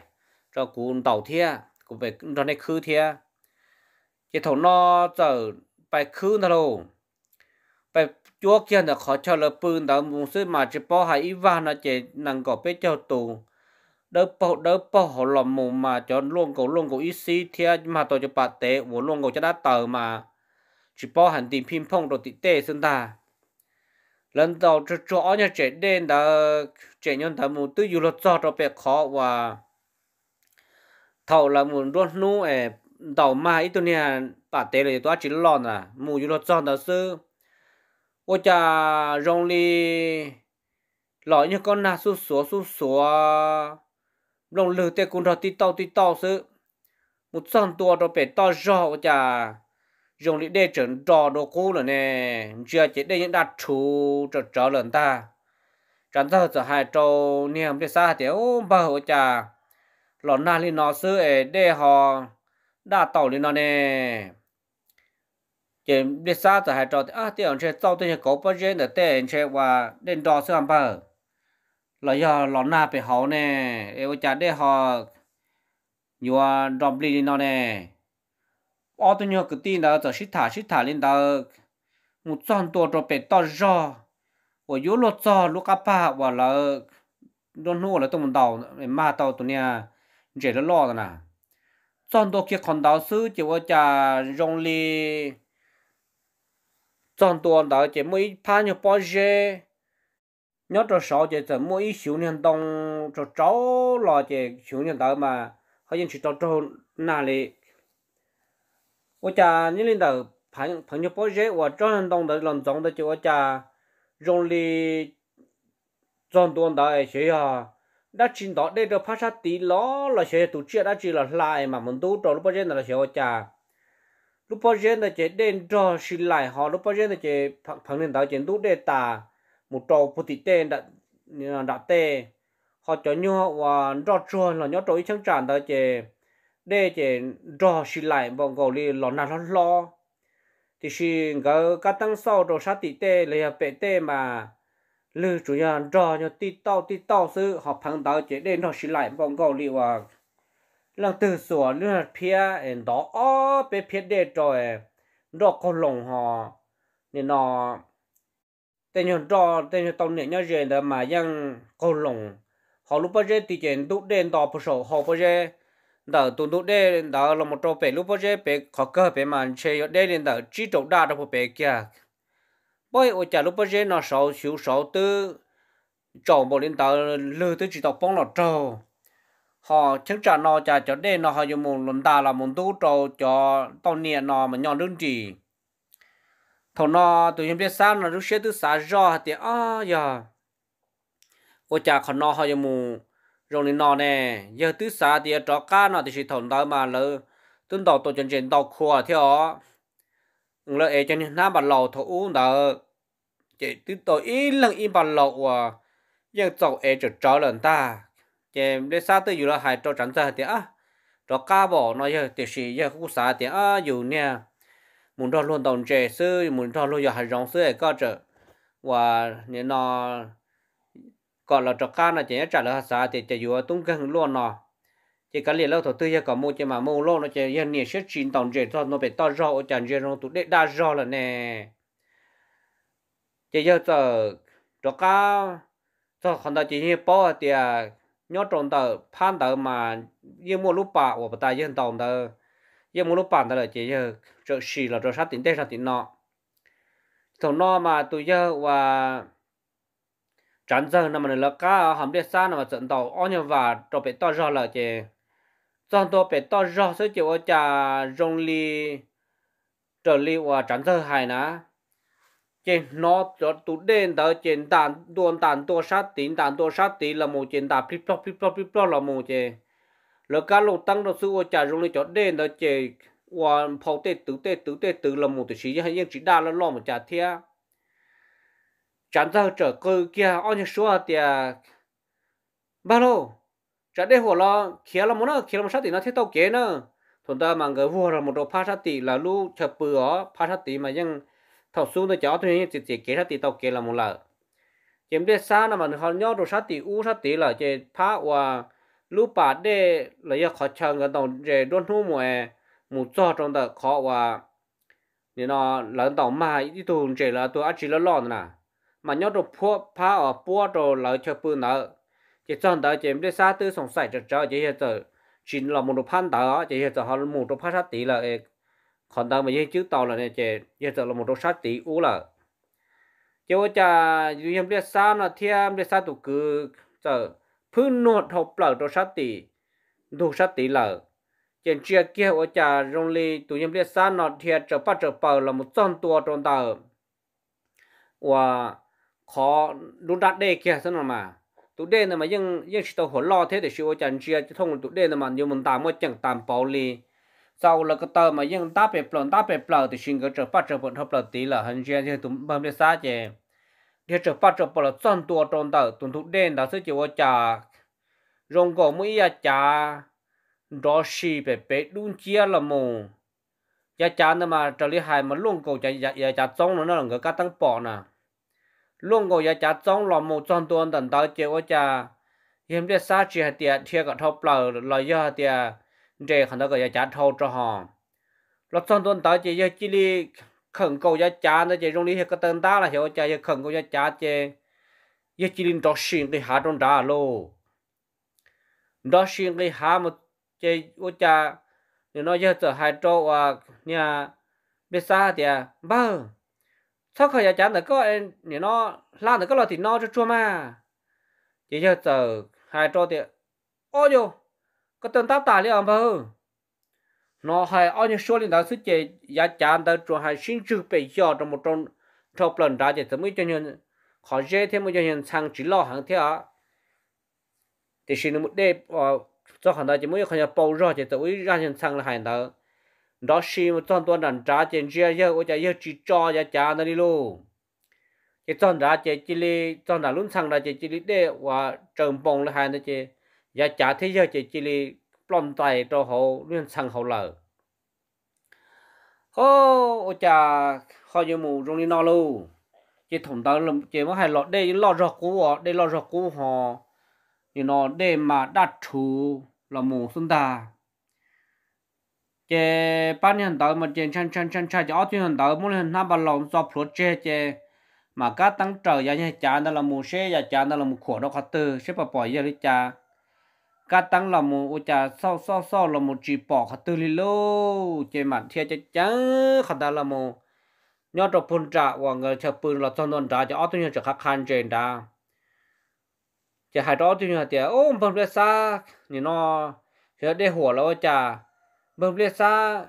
cho cú tàu thia, cú về cho này khứ thia. Chỉ thầu nó giờ bài khứ nó đâu. Bài chúa kia là khó cho là bưng đó muốn sư mà chỉ bỏ hai ít vàng nó chỉ năng có biết cho tù đỡ bỏ đỡ bỏ họ làm mù mà, cho luôn cổ luôn cổ ít xí thì mà tôi cho bà tế vô luôn cổ cho đã tờ mà. Chỉ bỏ hẳn tìm phim phong rồi tị tê xưng ta lần đầu cho chó nhà trẻ đen đã, trẻ nhân thầm mù tư dù lột cho cho bé khó và thầu là muốn luôn nu ẻ đầu mà ít tuần này bà tế là tôi chỉ lon à mù dù lột cho đó sư ôi cha rong li lọ như con na, su số su số lòng lử tê cũng rồi tí tàu tí tàu sự một sân tua rồi phải to rõ chả dùng để đê chuẩn đo đồ cũ là nè. Chưa chỉ để những đặt chủ cho trở lần ta. Chẳng thơ trở hai trâu niềm để xa thì ô bà hộ chả lọt na lên nó sư ấy đê họ đã tàu lên nó nè. Chỉ để xa trở hai trâu thì à tiền chơi tàu tiền cổ bao giờ để tiền chơi và đến đò sư hàm bờ là do lọ na bị hậu nè em cha để họ nhua đom lì nó nè ở tôi nhớ cái tin đó giờ xít thả xít thả lên đó một trăm tuổi rồi bị to rõ và yếu lót cho lúc cấp ba và là đón nô là tôi muốn đầu mà tàu tụi nè dễ là lo rồi nè trăm tuổi kia còn đào sư chỉ có cha rong li. Trăm tuổi đó chỉ mới phá nhiều bao giờ nhớ cho sáu chỉ chỉ mỗi sáu年đông cho cháu là chỉ sáu年đó mà họ chỉ cho cho nào里我家你领导朋朋友包些，我找人懂得能种的就我家用力种多的哎些呀，đã chín đó để được phát sát tí ló là sẽ tụ chia đã chỉ là lại mà mình tu trò lúc bao giờ là sẽ cha lúc bao giờ là chỉ đến cho xin lại họ lúc bao giờ là chỉ phẳng nên đạo chỉ tu để ta một trò phụ thị tên đã à, đã tê. Họ cho nhau và rõ cho là nhau trò ý chẳng tràn đó chè. Để chè rõ xin lại bọn gầu li lo nà lo lo thì xin ngờ cá tăng sau rồi sát tỷ tê là bệ tê mà lư chủ nhà rõ cho tí tao tí tao sư họ phẳng đó chè để nó xin lại bọn gầu li và lần từ sủa nữa phía em đó ó bể phía để rồi rõ con lồng họ nên nó tên nhau rõ tên nhau tông nhẹ nhau rèn đó mà ยัง con lồng họ lúc bây giờ thì chuyện đúc đèn đỏ bớt sầu họ bây giờ đó tụi tụi đây đó là một trâu bể. Lúc bây giờ bể khó cơ bể mà chơi ở đây lên đó chỉ trâu đa đâu bể kia bởi ở chả lúc bây giờ nó sáu xíu, sáu tư trâu bộ lên đó lừa tới chỉ tao bóng là trâu họ chắc chắn nó chả cho đây nó họ dùng một lần ta là một tu trâu cho tao nhẹ nó mà nhon đứng chỉ thằng nó, tụi em biết sao nó lúc xưa từ xa ra thì à ya ở cha còn nó hay mù. Một rồi nên nó nè, giờ thứ sáu thì cho cá nó thì chỉ thằng đó mà, lỡ tuần đầu tôi chân chân đầu khua theo lỡ ấy cho nên nó bắt lầu thổ uống đó chỉ thứ tôi ít lần ít bắt lầu à giờ cháu ấy chỉ cho lần ta. Chỉ để sao tôi dù là hai cho chẳng ra thì à cho cá bỏ nó giờ thì chỉ giờ cũng sao thì à dù nè muốn cho luôn đồng trẻ sư, muốn cho luôn giờ hai rong sư có trở và nên nó còn là cho cá là chỉ trả lời sao thì chỉ vừa tung cân luôn nó chỉ cái liền lâu thôi tôi có mua chỉ mà mua luôn nó chỉ hiện nhiều sẽ chín đồng chế cho nó bị to rõ chẳng chế nó tụt để đa rõ là nè. Chỉ giờ giờ cho cá cho còn ta chỉ như bỏ thì à, nhớ trong tờ, phan tờ mà như mua lúc bạc và ta dân đồng tờ giờ muốn lúc bạn ta là chỉ giờ trợ xì là trợ sát tính tê, sát tính nọ. Thằng nọ mà tôi giờ và chẳng giờ nằm mình là cá, hầm đế xa nằm mà trận tàu ó nhiều và trò bé to rò là chỉ trong tôi bé to rò số chịu ở trà rong li trở li và chẳng giờ hài ná. Trên nó cho tụ đen đó trên đàn đuôn đàn tua sát tính đàn tua sát tính là một trên đàn flip flop flip flop flip flop là một chứ lỡ cá lô tăng đầu sư ở trà rồi li cho đen đó chè và phao tê tứ tê tứ tê tứ là một thứ gì hay những chỉ đa là lo một trà thiệt chẳng ra trở cơ kia ở như số thì ba lô trả đây hồ lo kia là muốn nó kia là một sát tỷ nó thiết tàu kế nữa thằng ta mà người vua là một đồ phá sát tỷ là lu chập bự ó phá sát tỷ mà nhưng thầu xuống nó cháu tôi chỉ chỉ kế sát tỷ tàu kế là một lần chém đây xa là mà họ nhớ đồ sát tỷ u sát tỷ là chỉ phá và lúc bà đê là yêu khó chờ người đồng về đôn thu mùa một cho trong đó khó và nên nó lớn đầu mà đi tu chỉ là tôi chỉ là lo nè mà nhớ đồ phua phá ở bua đồ lợi cho bự nợ chỉ chọn đó chỉ biết xa tư sống sạch cho cho chỉ hiện giờ chỉ là một đồ phan đó chỉ hiện giờ họ một đồ phan sát tỷ là còn đó mà như chữ tàu là này chỉ hiện giờ là một đồ sát tỷ u là chỉ có cha em biết xa nó thêm biết xa tụ cứ giờ phun nốt hộp lợn đồ sát tỷ đồ sát tỷ là trên chia kia ở cha rong li tụi em biết xa nó thiệt trở bắt trở bờ là một trăm tua trong tàu và khó đúng đắt đây kia, thế nào mà? Tụ đen mà nhưng nhưng chỉ tao hỗn lo thế để siêu chẳng chia cho thông tụ đen mà nhiều mình tạm mới chẳng tạm bảo li sau là cái tờ mà nhưng ta bể plon ta bể plon thì xin cái trở bắt trở bận hợp là tí là hình chia, thì tụ bơm biết xa chứ để trở phát trở bỏ là chọn tua trong tờ tụ tụ đen đã sử dụng trả rong cổ mũi ya trả đó xì bể bể đun chia là mù. Ya trả nó mà, trở lý hai mà luôn cổ ya ya trả trong nó nó là người cá tăng bỏ nè. Luôn có ya trả trong là mù trăm tuần tận tới chiều ở cha hiện bây giờ chỉ hạt tiền thiệt cả thâu bờ là do hạt tiền để khán đó cái ya trả thâu cho họ. Lúc trăm tuần tới chỉ ya chỉ đi khẩn cầu giá cha nó chỉ trong đi cái tên ta là hiểu cha giờ khẩn cầu giá cha chỉ giờ chỉ linh đọc xuyên cái hạ trong đá lô. Đọc xuyên cái hạ một chỉ ô cha, thì nó giờ trở hai chỗ à nhà bây xa thì à bơ sau khi cha nó có em thì nó làm được cái lo thì nó cho chua mà? Chỉ giờ trở hai trò thì ôi yo cái tên ta tả liền bơ nó hay ở những số liên đó xuất chế giá chán được cho hay sinh chữ bị cho trong một trong trong lần đó thì tôi mới cho nhân khó dễ thêm một cho nhân sang chỉ lo hàng theo thì xin một đề cho ờ, hàng đó chỉ mới không bao rồi thì tôi ra nhân sang là hàng đó. Đó xí một trong tuần đàn trả tiền chia giờ ở nhà giờ chỉ cho giá chán nó đi luôn. Cái trong đó chỉ chỉ li trong đó luôn sang đó chỉ chỉ li để và trồng bông là hàng đó chỉ giá trả thế giờ chỉ chỉ li plon tay cho họ luôn sang họ lờ ô ở nhà họ như mù trong đi nó luôn chỉ thủng tao làm chỉ mới hay lọt đây lọ rọ cũ họ đây lo rọ cũ họ thì nó để mà đặt chủ là mù xuân ta chỉ ban hiện tại mà chỉ chăn chăn chăn chăn chỉ chuyện hiện tại mỗi hiện năm ba lòng do project chế mà các tăng trở ya như cha đó là mù xe ya cha đó là mù khổ đó khó tư sẽ bỏ bỏ ra đi cha cá tăng là một u cha sau sau sau là một chỉ bỏ khát tư li lô. Chế mặn thiệt chế trắng khát đã là một. Nhớ cho phun trà, và người chơi phun là trong đoàn trả cho ở tôi nhớ khát khăn trên đó chế hai đó tôi nhớ tiền ôm bông biết xa nhìn nó chế để หัว là ô cha bông biết xa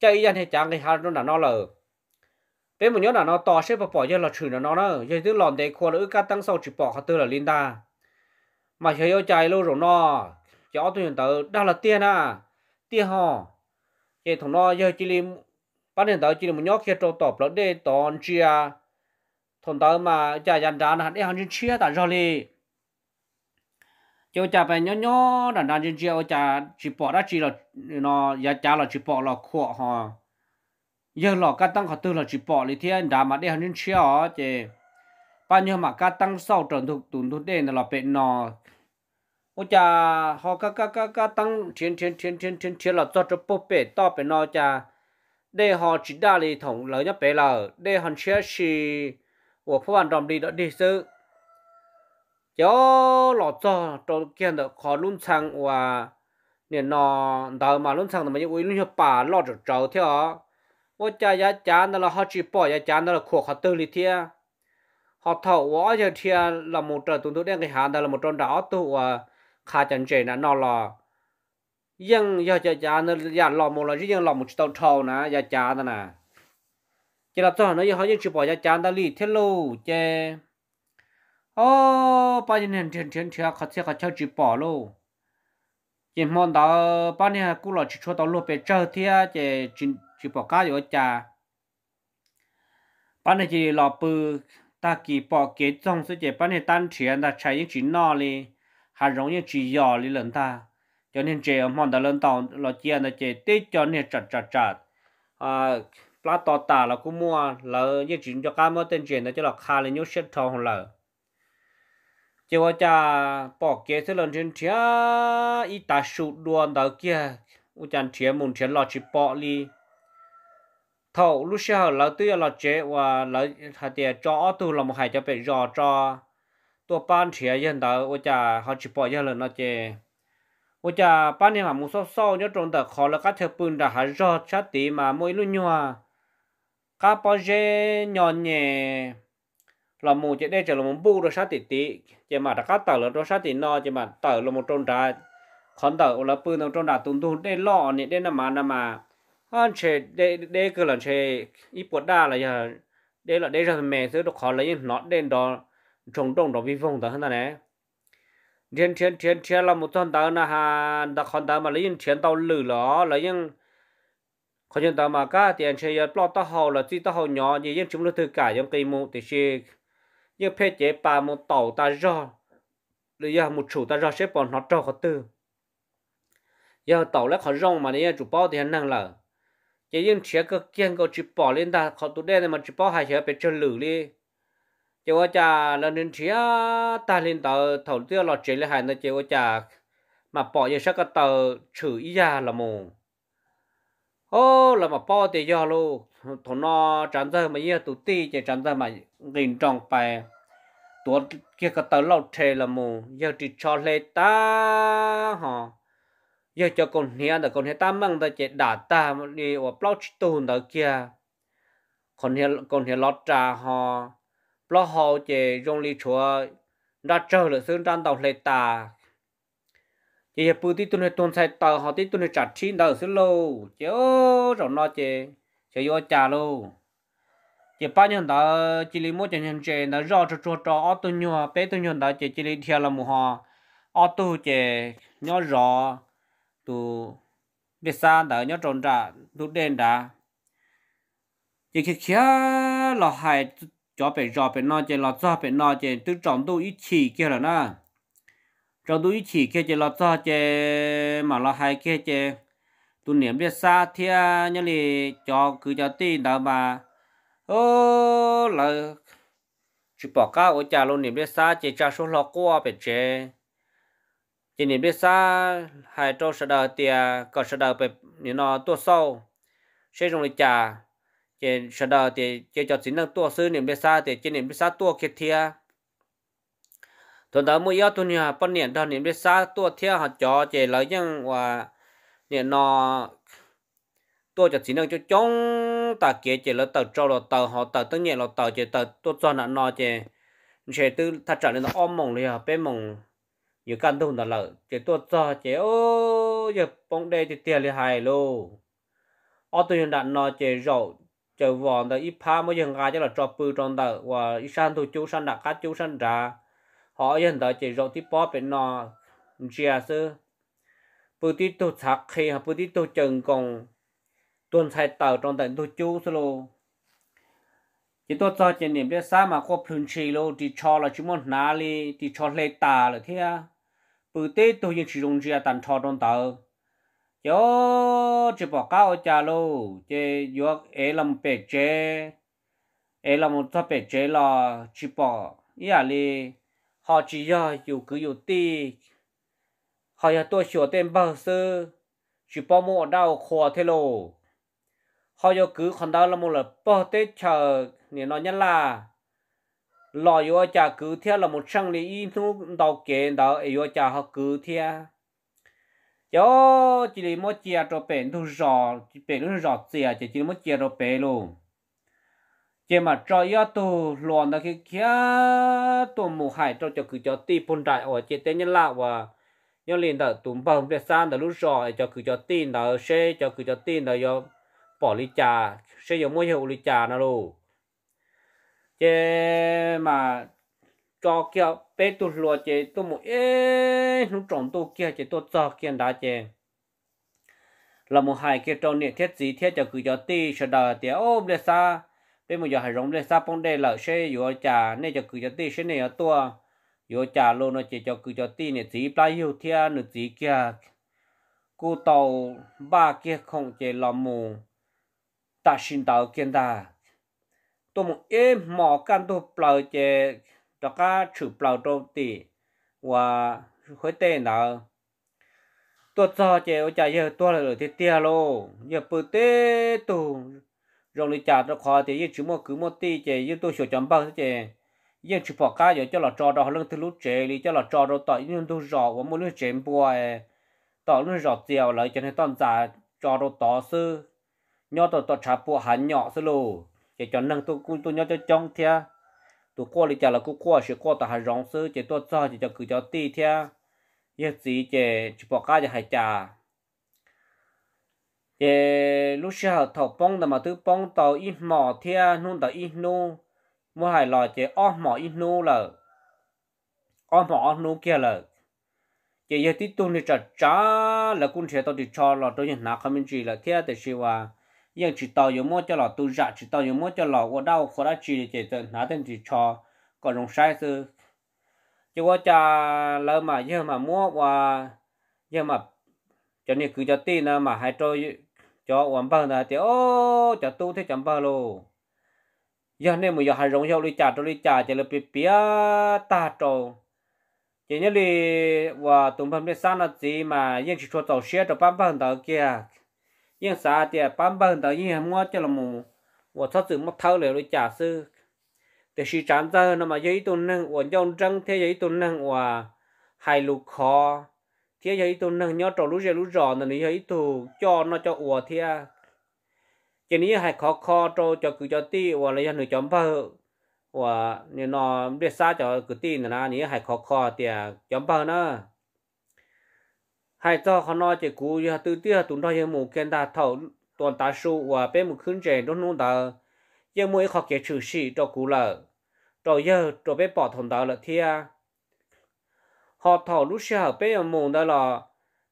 chơi dân thì chẳng cái hai nó là nó lờ. Bên một nhớ là nó to xếp bỏ bỏ giờ là chửi nó nó nữa giờ thứ lòn để khoa là ước cá tăng sau chỉ bỏ khát tư là linda mà chơi yêu chạy lâu rồi nó cho tôi hiện tới đó là tiền à. Tiền họ vậy thằng nó giờ chỉ lim bắt hiện tới chỉ một nhóc kia trâu tọp là để tòn chia. Thằng tới mà chạy dàn đàn hắn để hắn chia tại rồi đi cho cha bé nhỏ nhỏ đàn đàn trên ở cha chỉ bỏ ra chỉ là nó, giá cha là chỉ bỏ là khổ họ giờ lọ cá tăng họ tư là chỉ bỏ lý thiên đã mà để hắn trên chiều chứ bao nhiêu mà cá tăng sau trận thuộc tụn thuộc đen là bệnh nó ô cha họ cá cá cá cá tăng thiên thiên thiên thiên thiên thiên là cho cho bố bể to bể nó cha để họ chỉ đa lý thống lớn nhất bể là để hắn chia sẻ 我不管怎么的的是。cho lọ cho cho kia được khó luôn sang và nè nó đào mà luôn sang mà như uy luôn bà lọ cho trâu theo 我家呀家那了好几包呀家那了苦好多里天， họ thầu ở giờ thì là một trò tụi tôi đang cái hàng đó là một trò đảo tụ À khá chân chế nó nó là ยังอยากจะจานะอยากหลอมหมดเลยยังหลอมหมดตัวทอนะอยากจานนะจะรับตัวนะยังเขายังจะบอยากจานตาลีเทลูเจโอ้ป้าจะเห็นเห็นเห็นเทียเขาเทียเขาเช่าจีบอลูเจมอนดาป้าเนี่ยกูหลอจีชัวตัวลูกไปเจอเทียเจจีจีบอก้าอยู่จ้าป้าเนี่ยจีหลอปือตากีปอกเกจงสิเจป้าเนี่ยตั้งเทียนต่ใช้ยังจีนอเลย 还容易吃药哩人他，cho nên trẻ mong đã lên tàu là chia là trẻ tết cho nên chặt chặt chặt. À lá to tả là cũng mua là như chuyện cho cá mất tên chuyện đó cho là khá là nhiều xét thòng là. Chỉ có cha bỏ kế thế lần trên thía ít ta sụt đuôn đó kia. U chăn thía muốn thía lọt chỉ bỏ đi thầu lúc sau là tư là trẻ và là hạt tiền cho tu là một hai cho bị rò cho. ตัวปานเฉียยันดาว่าจะเขาจีปอยันเลยนะเจว่าจะปานเนี่ยหามุสโซเนี่ยตรงแต่ขอแล้วก็เธอปืนด่าหารอดชัดตีมามวยลุ่นยัวก้าปอเจยอนเนี่ยเราหมูจะได้จะเราหมูบูรชัดติติเจมาตะก้าเต่อเราชัดตินอเจมาเต่อเราหมูตรงด่าขอนเต่อเราปืนตรงด่าตุ้มตุ้มได้ล่อเนี่ยได้น้ำมันน้ำมาอันเชได้ได้ก็หลังเชอีปวดด่าอะไรอย่างได้หลังได้จะเป็นเมย์ซื้อตัวขอแล้วยังน็อตเด่นดอ trồng trồng đó vi phong đó hơn này thiên thiên thiên thiên là một thằng đó na ha? Đã con đó mà lấy những thiên tao lử lỏ, lấy những con những đó mà cả tiền chơi giờ plot tao hậu là chỉ tao hậu nhỏ như những chúng nó từ cả những cây mù thì chỉ những phê chế ba một tàu ta do rồi giờ một chủ ta do xếp bọn nó cho họ tư. Giờ tàu lấy họ rong mà này chủ bao thì năng là chỉ những chuyện cái kiên có chỉ bỏ lên ta họ tụi đen mà chỉ bỏ hai chuyện bị chơi lử đi cho cha là nên chia ta lên tờ thầu tiêu lọt chế là hai nó cho cha mà bỏ giờ sắc cái tờ chữ ý ra là mù. Ô, là mà bỏ thì do luôn thằng nó chẳng giờ mà giờ tụt ti chỉ chẳng giờ mà nghìn tròn bài tụt kia cái tờ lọt chế là mù. Giờ chỉ cho lên ta, hả? Giờ cho con hiền là con hiền ta mang ta chỉ đả ta đi ở plot nhiêu tuần đó kia. Con hiền con hiền lọt trà họ lo họ chế rong li chúa đã chờ là sơn trang tàu lệ tà. Chế hiệp bù tí tuần tuần sai tàu, họ tí tuần chặt chín đầu sơn lô. Chế ô rồi nó chế chế vô trả lô. Chế ba nhân đó chỉ lý một chân chế nó rõ cho cho cho ở tu nhua bé tu nhân đó chế chỉ lý theo là một họ ở tu chế nhỏ rõ tu biết xa đó nhỏ tròn trả tu đen đã chỉ khi kia là hai cho bé rò bé nó chơi là cho bé nó chơi từ trọng tu ít chỉ kia là na trọng tu ít chỉ kia chơi là cho chơi mà là hai kia chơi tu niệm biết xa thia nhớ là cho cứ cho tin đó mà. Ô, là chỉ bỏ cả ở nhà luôn niệm biết xa chơi cha số lo qua bé chơi chỉ niệm biết xa hai trâu sợ đời tiề có sợ đời bé nó tua sâu. Sẽ dùng để trả chỉ sau đó thì chỉ cho chính năng tua sư niệm biết sa thì chỉ niệm biết sa tua kia thia. Tuần đó mỗi yếu tuần nhà bao niệm đó niệm biết sa tua thia, họ cho chỉ lấy những và niệm nó tua cho chính năng cho chống ta kia chỉ là tờ trâu là tờ họ, tờ tất nhiên là tờ chỉ tờ tua cho nó nó chỉ chỉ từ thật trả nên nó ôm mộng liền bên mộng. Nhiều căn thùng đó là chỉ tua cho chỉ ô, giờ bóng đây thì tiền liền hài luôn ở tuần đạn đại nó chỉ rậu chờ vòn đó ít pha mới dừng ra cho là cho bự trong đó và ít san thu chú san đặt cá chú san ra họ hiện tại chỉ rồi tiếp bó bên nó chia sư bự tí tu chắc khi họ bự tí tu chừng còn tuần sai tàu trong tận tu chú solo chỉ tôi cho chỉ niệm biết sao mà có phun chi lô thì cho là chúng muốn nã li thì cho lệ tà là thế à bự tí tu những sử dụng chia tận cho trong tàu yo, chỉ bỏ cao cha lô. Chế yo e làm bể chế e làm một tháp bể chế là chỉ bỏ. Ý à li họ chỉ yo yêu cứ yêu ti họ ya tôi sửa tên bao sơ. Chỉ bỏ một đau khổ thế lô. Họ yo cứ còn đau là một là bỏ tết chờ. Nên nó nhắn là lo yo cha cứ theo là một sang lý in thu đầu kiện đó yo cha họ cứ theo cho chỉ là một chia cho bền thu rõ bền nó rõ chia chỉ chỉ một chia cho bền luôn. Chỉ mà cho yếu tu loạn đó cái kia tu mù hải cho cho cứ cho ti bún đại ở chỉ tên nhân lạ và nhân liền đó tụm bao để san đó, lúc rồi cho cứ cho tin đó xe cho cứ cho tin đó, do bỏ lý trà xe do mua hiệu lý trà nó luôn. Chỉ mà cho kia bé tu lùa chế tu một ế e, nó trồng tu kia chế tu cho kia đã chế là một hai kia trồng nè thiết gì thiết cho cứ cho ti sợ đờ, thì ô để sa bé một giờ hay rong để sa phong đê lợ xe yo trả nè cho cứ cho ti xe nè ở tua. Vừa trả nó chỉ cho cứ cho ti nè gì bao nhiêu thiết nữa gì kia. Cô tàu ba kia không chế là mù. Ta xin tàu kia ta tôi một em mò căn tôi bao chế cho cá chữ bao đâu thì và khối tên nào tôi cho chị ở nhà giờ tôi là ở thế tia lô. Giờ bự tê tu rồi đi trả cho khó thì giờ chỉ một cứ một tí chị giờ tôi sửa chấm bao chị giờ chỉ bỏ cá giờ cho là trò đó lưng từ lúc chị đi cho là trò đó tại nhưng tôi rõ và muốn nước chém bùa tỏ nước rõ chiều lại cho nên toàn giả trò đó tỏ sư nhỏ tỏ tỏ trả bùa hắn nhỏ sư lô chị cho nâng tôi cũng tôi nhỏ cho trong thia tu qua đi trả là cũng qua sẽ qua ta hay rong sư chỉ tôi cho chỉ cho cứ cho tì thia giờ gì chỉ chỉ bỏ cá cho hay trà chỉ lúc sau thầu bông mà thứ bông tàu ít mỏ thia nung tàu ít nu mua hay lò chỉ ó mỏ ít nu là ó mỏ ó nu kia là chỉ giờ tí tu này chả chả là cũng sẽ tao đi cho là tôi nhận nạc không chỉ là thia thì siêu à giờ chỉ tàu yếu mua cho là tu dạ chỉ tàu yếu mua cho là ở đau, khó đã chỉ để chị nã tên chỉ cho còn rong sai sư. Chứ qua cha lỡ mà giờ mà mua qua giờ mà cho nên cứ cho tin mà hai trôi cho hoàn bao là thì, ô, cho tu thế chẳng bao luôn giờ nên mà giờ hai rong nhau đi trả cho đi trả chỉ là bị bía ta trâu chỉ nhớ đi và tụi mình biết sao là gì mà yên chỉ cho tàu xe cho bám bao đó kia nhưng sao thì bán bao đó nhưng mua cho là mù. Và thật sự mất thâu lại đi trả sư. Để sĩ chán ra nó mà giấy tuần năng và dòng trăng thế giấy tuần năng và hai lục khó. Thế giấy tuần năng nhớ trò lũ rè lũ rò là giấy tù, cho nó cho ủa thế chỉ ní hai khó khó cho cho cứ cho ti và lấy người chấm bơ và nên nó biết xa cho cứ ti là ní hai khó khó thì chấm bơ nữa hai cho họ nói chỉ cú giờ từ tia tụi nó giờ mù kiện ta thầu toàn ta số và bên mù khứng trên, đốt nó, tờ giờ mỗi họ kể trừ sĩ cho cú lợ rồi giờ rồi bé bỏ thằng tờ là thia. Họ thầu lúc xưa bên mù đó là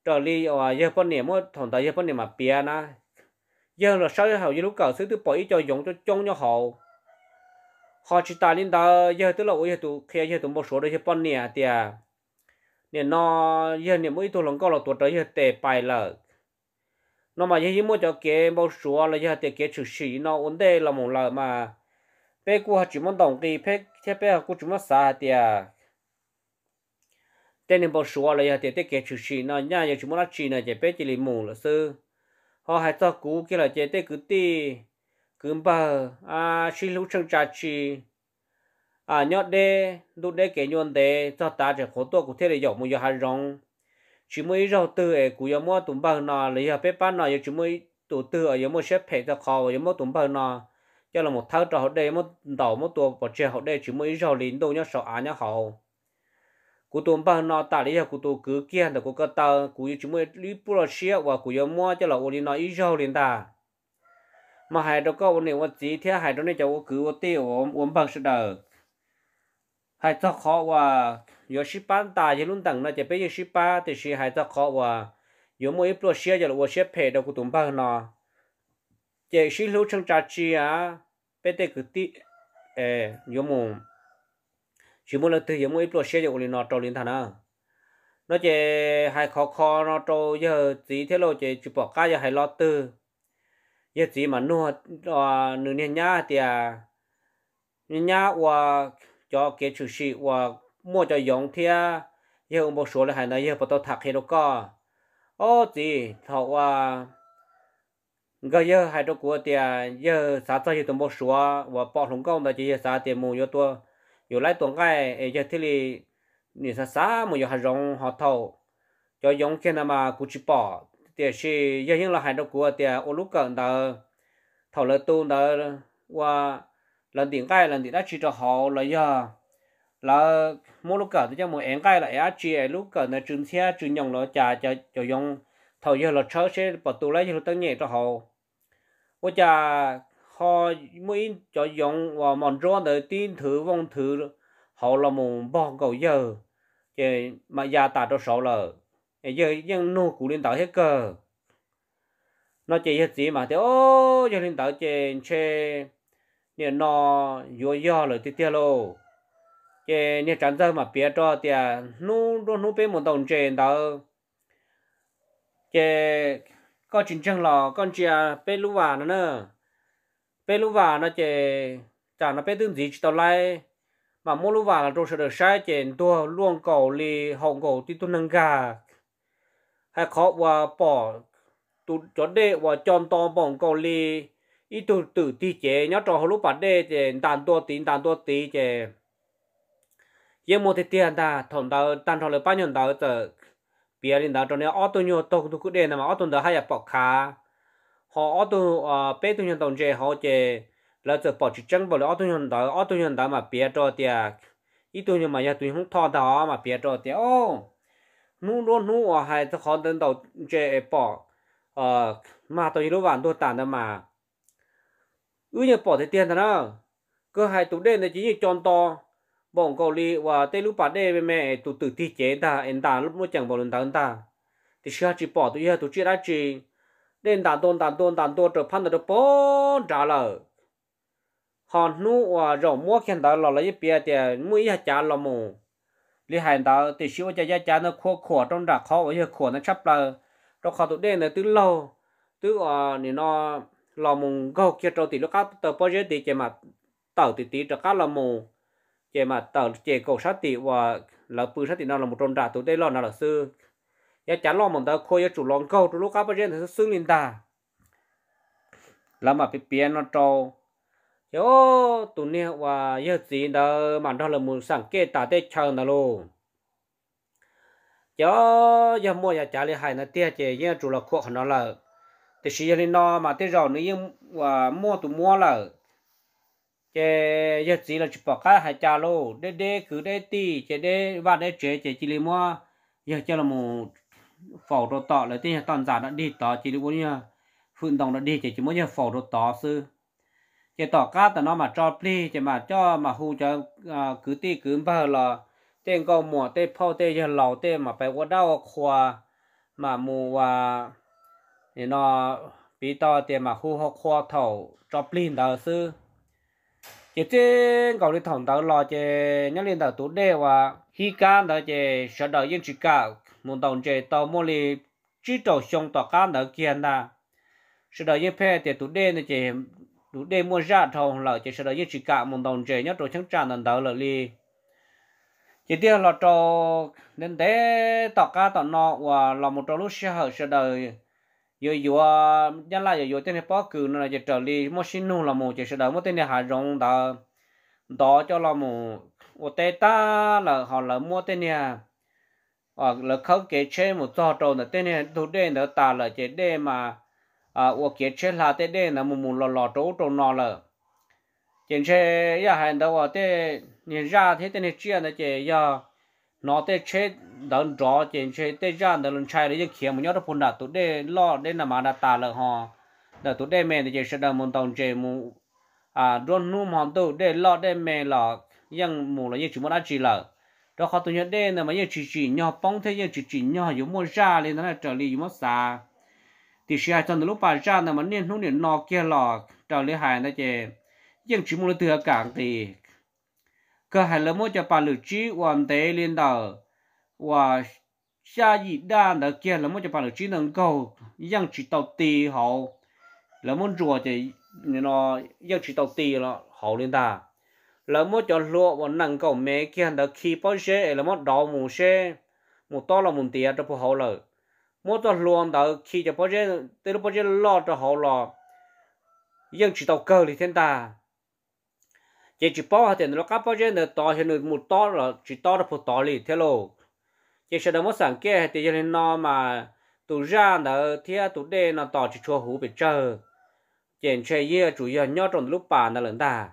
rồi đi và giờ bên nhiêu mỗi thằng tờ giờ bao nhiêu mà bia na. Giờ là sau hậu giờ lúc cầu xứ từ bỏ ý cho dùng cho trông cho họ. Họ chỉ ta lên đó giờ tức là ôi giờ tụi kia giờ tụi một số đó giờ bao nhiêu tiền đấy bên này thì nè, nó giờ nè, mỗi tụ lòng có là tụ tới giờ tệ bài lợ. Nó mà như mua cho cái bao số là như thế cái chữ sĩ, nó ổn định là một lần mà. Bé cô chỉ muốn đồng đi bé thế bé cô chỉ muốn xả thì à tên nên bao số là như thế cái chữ sĩ, nó nhà giờ chỉ muốn là chỉ này chỉ bé chỉ là mù là sư. Họ hay cho cú kia là chỉ thế cứ đi cứ bà à xin lúc chân trả chi à nhớ đê lúc đê cái nhuận đê cho ta chỉ khổ tôi của thế là dọc một giờ hai rong chỉ mới rau tư ấy cũng có mua tụm bao nọ lấy ở bếp bán nọ chỉ mới tụ tư ở có mua xếp phải cho khó có mua tụm bao nọ cho là một tháng trò họ đây một đầu một tua bỏ chơi họ đây chỉ mới rau lính đâu nhớ sợ á nhớ hậu. Cú tụm bao nọ ta lấy cú tụ cứ kia là cơ cái tàu cú chỉ mới lý bù là xía và cú có mua cho là ô lính nọ ít rau lính ta. Mà hai đứa có này một gì thế hai đứa này cho cứ ô tiêu ô ô bằng sự đời hai cho khó và yo shi ban ta ye lun dang na je pe shi ba de shi hai za kho wa yo mo i pro xia je lo wo xia pe do ku tum ba na. Je shi lu chang cha chi a pe te ku ti e yo mo shi mo le te yo mo i pro xia je wo li na to lin tha na nó je hai khó khó, nó to giờ chỉ thế lo je chỉ bỏ cá giờ hai lo tư. Giờ chỉ mà nua nửa 年 nhá thì à nhá và cho cái chủ sĩ và mua cho giống thia giờ một số là hay là giờ bắt đầu thạc hết có. Ô gì thọ à, à, và người giờ hay đâu của tiền giờ sao cho giờ một số và bỏ lông công là chỉ giờ sao tiền mua yo tua yo lại tuần cái giờ thì li ni sa sa mua yo hay rong họ thầu. Cho dùng cái nào mà cũng chỉ bỏ tiền 是 giờ những là hay đó của tiền à, ô lúc cần đó thầu là tu đó và lần tiền cái lần tiền đã chỉ cho họ là giờ. Là mỗi lúc cỡ thì cho mua em cái là em chỉ lúc cỡ là trường xe trường nhông nó trả cho cho dùng thầu giờ là chớ sẽ bắt tu lấy cho tăng nhẹ cho họ. Ôi chả họ mới cho dùng và mòn rô để tin thử vong thử họ là một bọn cầu giờ. Thì mà gia tạ cho số là giờ nhưng nô cụ lên tạo hết cơ nó chỉ hết gì mà thì ô, giờ lên tạo trên trên nè, nó yo yo rồi tiếp theo lô. Chứ nè chẳng giờ mà biết cho thì nu nu nu bên một đồng trên đó. Chứ có chính chẳng là con chia bên lúa vàng nữa bên lũ vả nó chứ chẳng nó bên tương gì tao lại mà mua lũ vả là đồ sẽ được sai trên tua luôn cầu li hồng cầu tí tôi nâng gà. Hay khó và bỏ tụt cho đệ và chọn to, bỏng cầu li ít tụ tự tí chế nhớ trò họ lúc bắt đệ chế đàn tua tí, đàn tua tí chế yên một thì tiền ta thằng tao tan thằng bao nhiêu tao giờ bia lên tao cho nên ô tô nhiều tàu tụ cứ đệ mà ô tô đó hay là bỏ khá. Họ ô tô à bé tụ nhiều đồng chế họ chế là giờ bỏ chỉ chân bỏ là ô tô nhiều tao ô tô nhiều tao mà bia cho tiền ít tụ nhiều mà giờ tụi không thọ đó mà bia cho tiền ô nu nu nu à hay cho họ đến đầu chế bỏ ờ mà tôi lúc vạn tôi tàn đó mà. Ư như bỏ thì tiền đó cơ hai tụ đen là chỉ như tròn to bọn cầu li và tê lúc bắt đê mẹ tụ tự ti chế ta em ta lúc mới chẳng bỏ lần ta ta thì sao chỉ bỏ tụi tụ chỉ đã chỉ đen đàn tôn đàn tôn đàn tôn trở phan được bó trả lời hòn nu và rộng mua khen đó là lấy bia thì mũi hạt chả là mù li hành đó thì siêu cho gia chả nó khô khổ trong đặc khó ở khổ nó chấp là đó khó tụ đen là từ lâu từ ờ thì nó lò mùng gò kia trâu thì lúc các tờ bao giờ thì chỉ mà tàu thì tí cho các lò mùng chỉ mà tàu chỉ cầu sát thì và là bự sát thì nó là một trong đà tôi đây lò nó là sư ya chả lò mùng tao khôi ya chủ lòng câu tụ lúc các bao giờ thì sư linh ta là mà bị biến nó trâu. Yo tụi nè và giờ gì đó mà đó là một sáng kê ta tê chờ nó luôn cho giờ mua giờ trả lại hai nó tia chỉ giờ chủ là khó nó là thì sử dụng nó mà tới rồi nó và mua tụ mua là chế giờ chỉ là chụp bọc cái hai cha lô. Đê đê cứ đê ti chế đê và đê chế chế chỉ lấy mua. Giờ cho là một phổ đồ tọ là tiếng toàn giả đã đi tọ chỉ được bốn nhiêu đồng đã đi chỉ chỉ muốn nhà phổ đồ tọ sư. Chế tọ cá tao nó mà cho pli chế mà cho mà hù cho à, cứ ti cứ bao là tên câu mùa, tên phao, tên giờ lầu, tên mà phải qua đau khoa, mà mùa à, và thì nó bị to tiền mà khu học khoa thầu cho plin đó sư. Chỉ trên cầu đi thòng đó lo chế nhớ lên đầu tú đề và khi can đó chế sợ đầu yên chỉ cả. Muốn đồng chế tàu mua li chỉ đầu xong tàu can đó kia na sợ đầu yên phe thì tú đề này chế tú đề mua ra thầu là chế sợ đầu yên chỉ cả. Muốn đồng chế nhớ đồ chẳng tràn đó là li chỉ tiếc là cho nên thế tàu cá tàu nọ và là một trong lúc sẽ hở sợ đời yo yo nhân là yo yo tên này bao cử nó là chỉ trở đi mua xin nu là một chỉ sợ đời mua tên này hà rong đó đó cho là một ở tây ta là họ là mua tên này à là khâu kế chế một trò trò là tên này thủ đen đó ta là chế đen mà à ô kế chế là tên đen là một một lò lò trâu trâu nọ là chỉ chế ya hành đâu ở tên nhìn ra thế tên này chia là chế ya nó tê chế đón rõ trên chế tê ra đỡ lần chai đấy khiến một nhớ phun đặt tụt đây lo đây là mà đặt tà là ho, đỡ tụt đây mẹ thì chế sẽ đỡ một tông chế mù. À đôn nu mòn tụ đây lo đây mẹ là ยัง mù là như chỉ muốn ăn chỉ là, đó khó tụi nhớ đây là mà như chỉ chỉ nhỏ bóng thế như chỉ chỉ nhỏ giống mua ra lên nó là trở đi giống mua xa. Thì sẽ hai tuần lúc bà ra là mà niên lúc niên nó kia là trở lại hài này chế nhưng chỉ muốn là thừa cảng thì cơ hải là mỗi cho bà lử trí hoàn tế liên đầu và xa dị đa đó kia là mỗi cho bà lử trí nâng cầu yang chỉ tàu tì họ là muốn rùa thì nó yang chỉ tàu tì là họ liên ta là mỗi cho lúa và nâng cầu mẹ kia đó khi bao giờ là mỗi đào mù xe mù to là một tiền cho họ là mỗi cho luôn đó khi cho bao giờ tới lúc bao giờ lo cho họ là yang chỉ tàu cơ thì thiên ta chỉ chỉ bao hạt tiền nó cắp bao giờ nó to thì nó một to là chỉ to là một to lì, thế lô. Chỉ sẽ đâu mất sáng kia, thì cho nên nó mà tụ ra nó thì tụ đê, nó to chỉ cho hú bị chờ chỉ chơi gì chủ yếu nhau trong lúc bà nó lớn ta.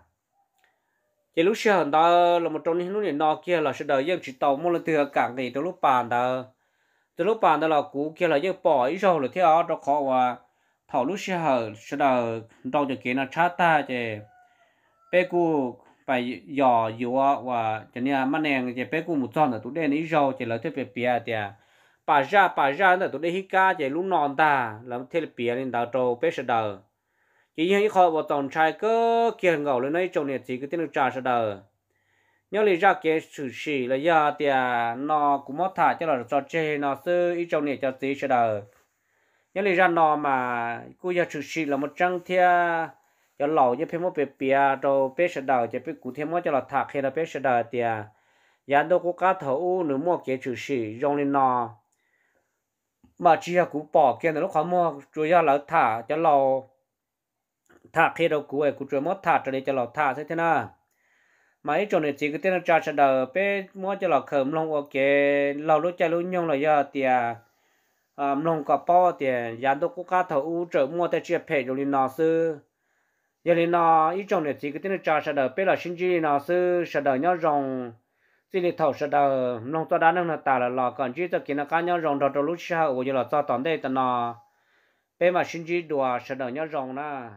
Chỉ lúc xưa đó là một trong những lúc này nó kia là sẽ đợi dân chỉ tàu một lần thừa cảng thì trong lúc bà đó. Từ lúc bà đó là cũ kia là dân bỏ ít rồi là theo đó khó và thảo lúc xưa sẽ đợi đâu cho kia nó chát ta chứ bé cu phải dò dò và cho nên mà nè cái bé cu một tròn là tụi đây ít dò chỉ là thứ bề bia thì bà ra bà ra là tụi đây hít cá chỉ lúc non ta làm thế là bia lên đào trâu bé sẽ đầu chỉ như khó vào tổng trai cơ kia ngầu lên đấy trong này chỉ cái tên trả sẽ đờ nhớ lý ra cái sự sự là do thì nó cũng mất thả cho là cho chơi nó sư ít trong này cho tí sẽ đờ nhớ lý ra nó mà cứ giờ sự sự là một trang thia cho lẩu cho phim một bề bìa rồi bê sẽ đờ cho bê cụ thêm một cho là thạc khi là bê sẽ đờ thì nhà đâu có cá thấu nữa mua cái chữ sĩ trong lên nó mà chỉ là cũng bỏ kia nó lúc khó mua rồi giờ là thả, cho lẩu thả khi đâu cú ấy cú chơi mất thả cho đây cho lọ thả thế thế nào? Mà ấy chỗ này chỉ cái tên là cha cha đầu bê mua cho lọ khẩm long ok lọ lúc chạy lúc nhông là giờ thì à long có bao thì nhà đâu có cá thầu u trợ mua tới chia phe rồi nó sư giờ thì nó ít trong này chỉ cái tên cha cha đầu bây là sinh chi nó sư cha đầu nhau rồng chỉ là thầu cha đầu nông to đá năng là ta là lò còn chỉ cho kia nó cá nhau rồng đầu đầu lúc sau giờ là cho tận đây tận nó bây mà sinh chi đùa cha đầu nhau rồng na.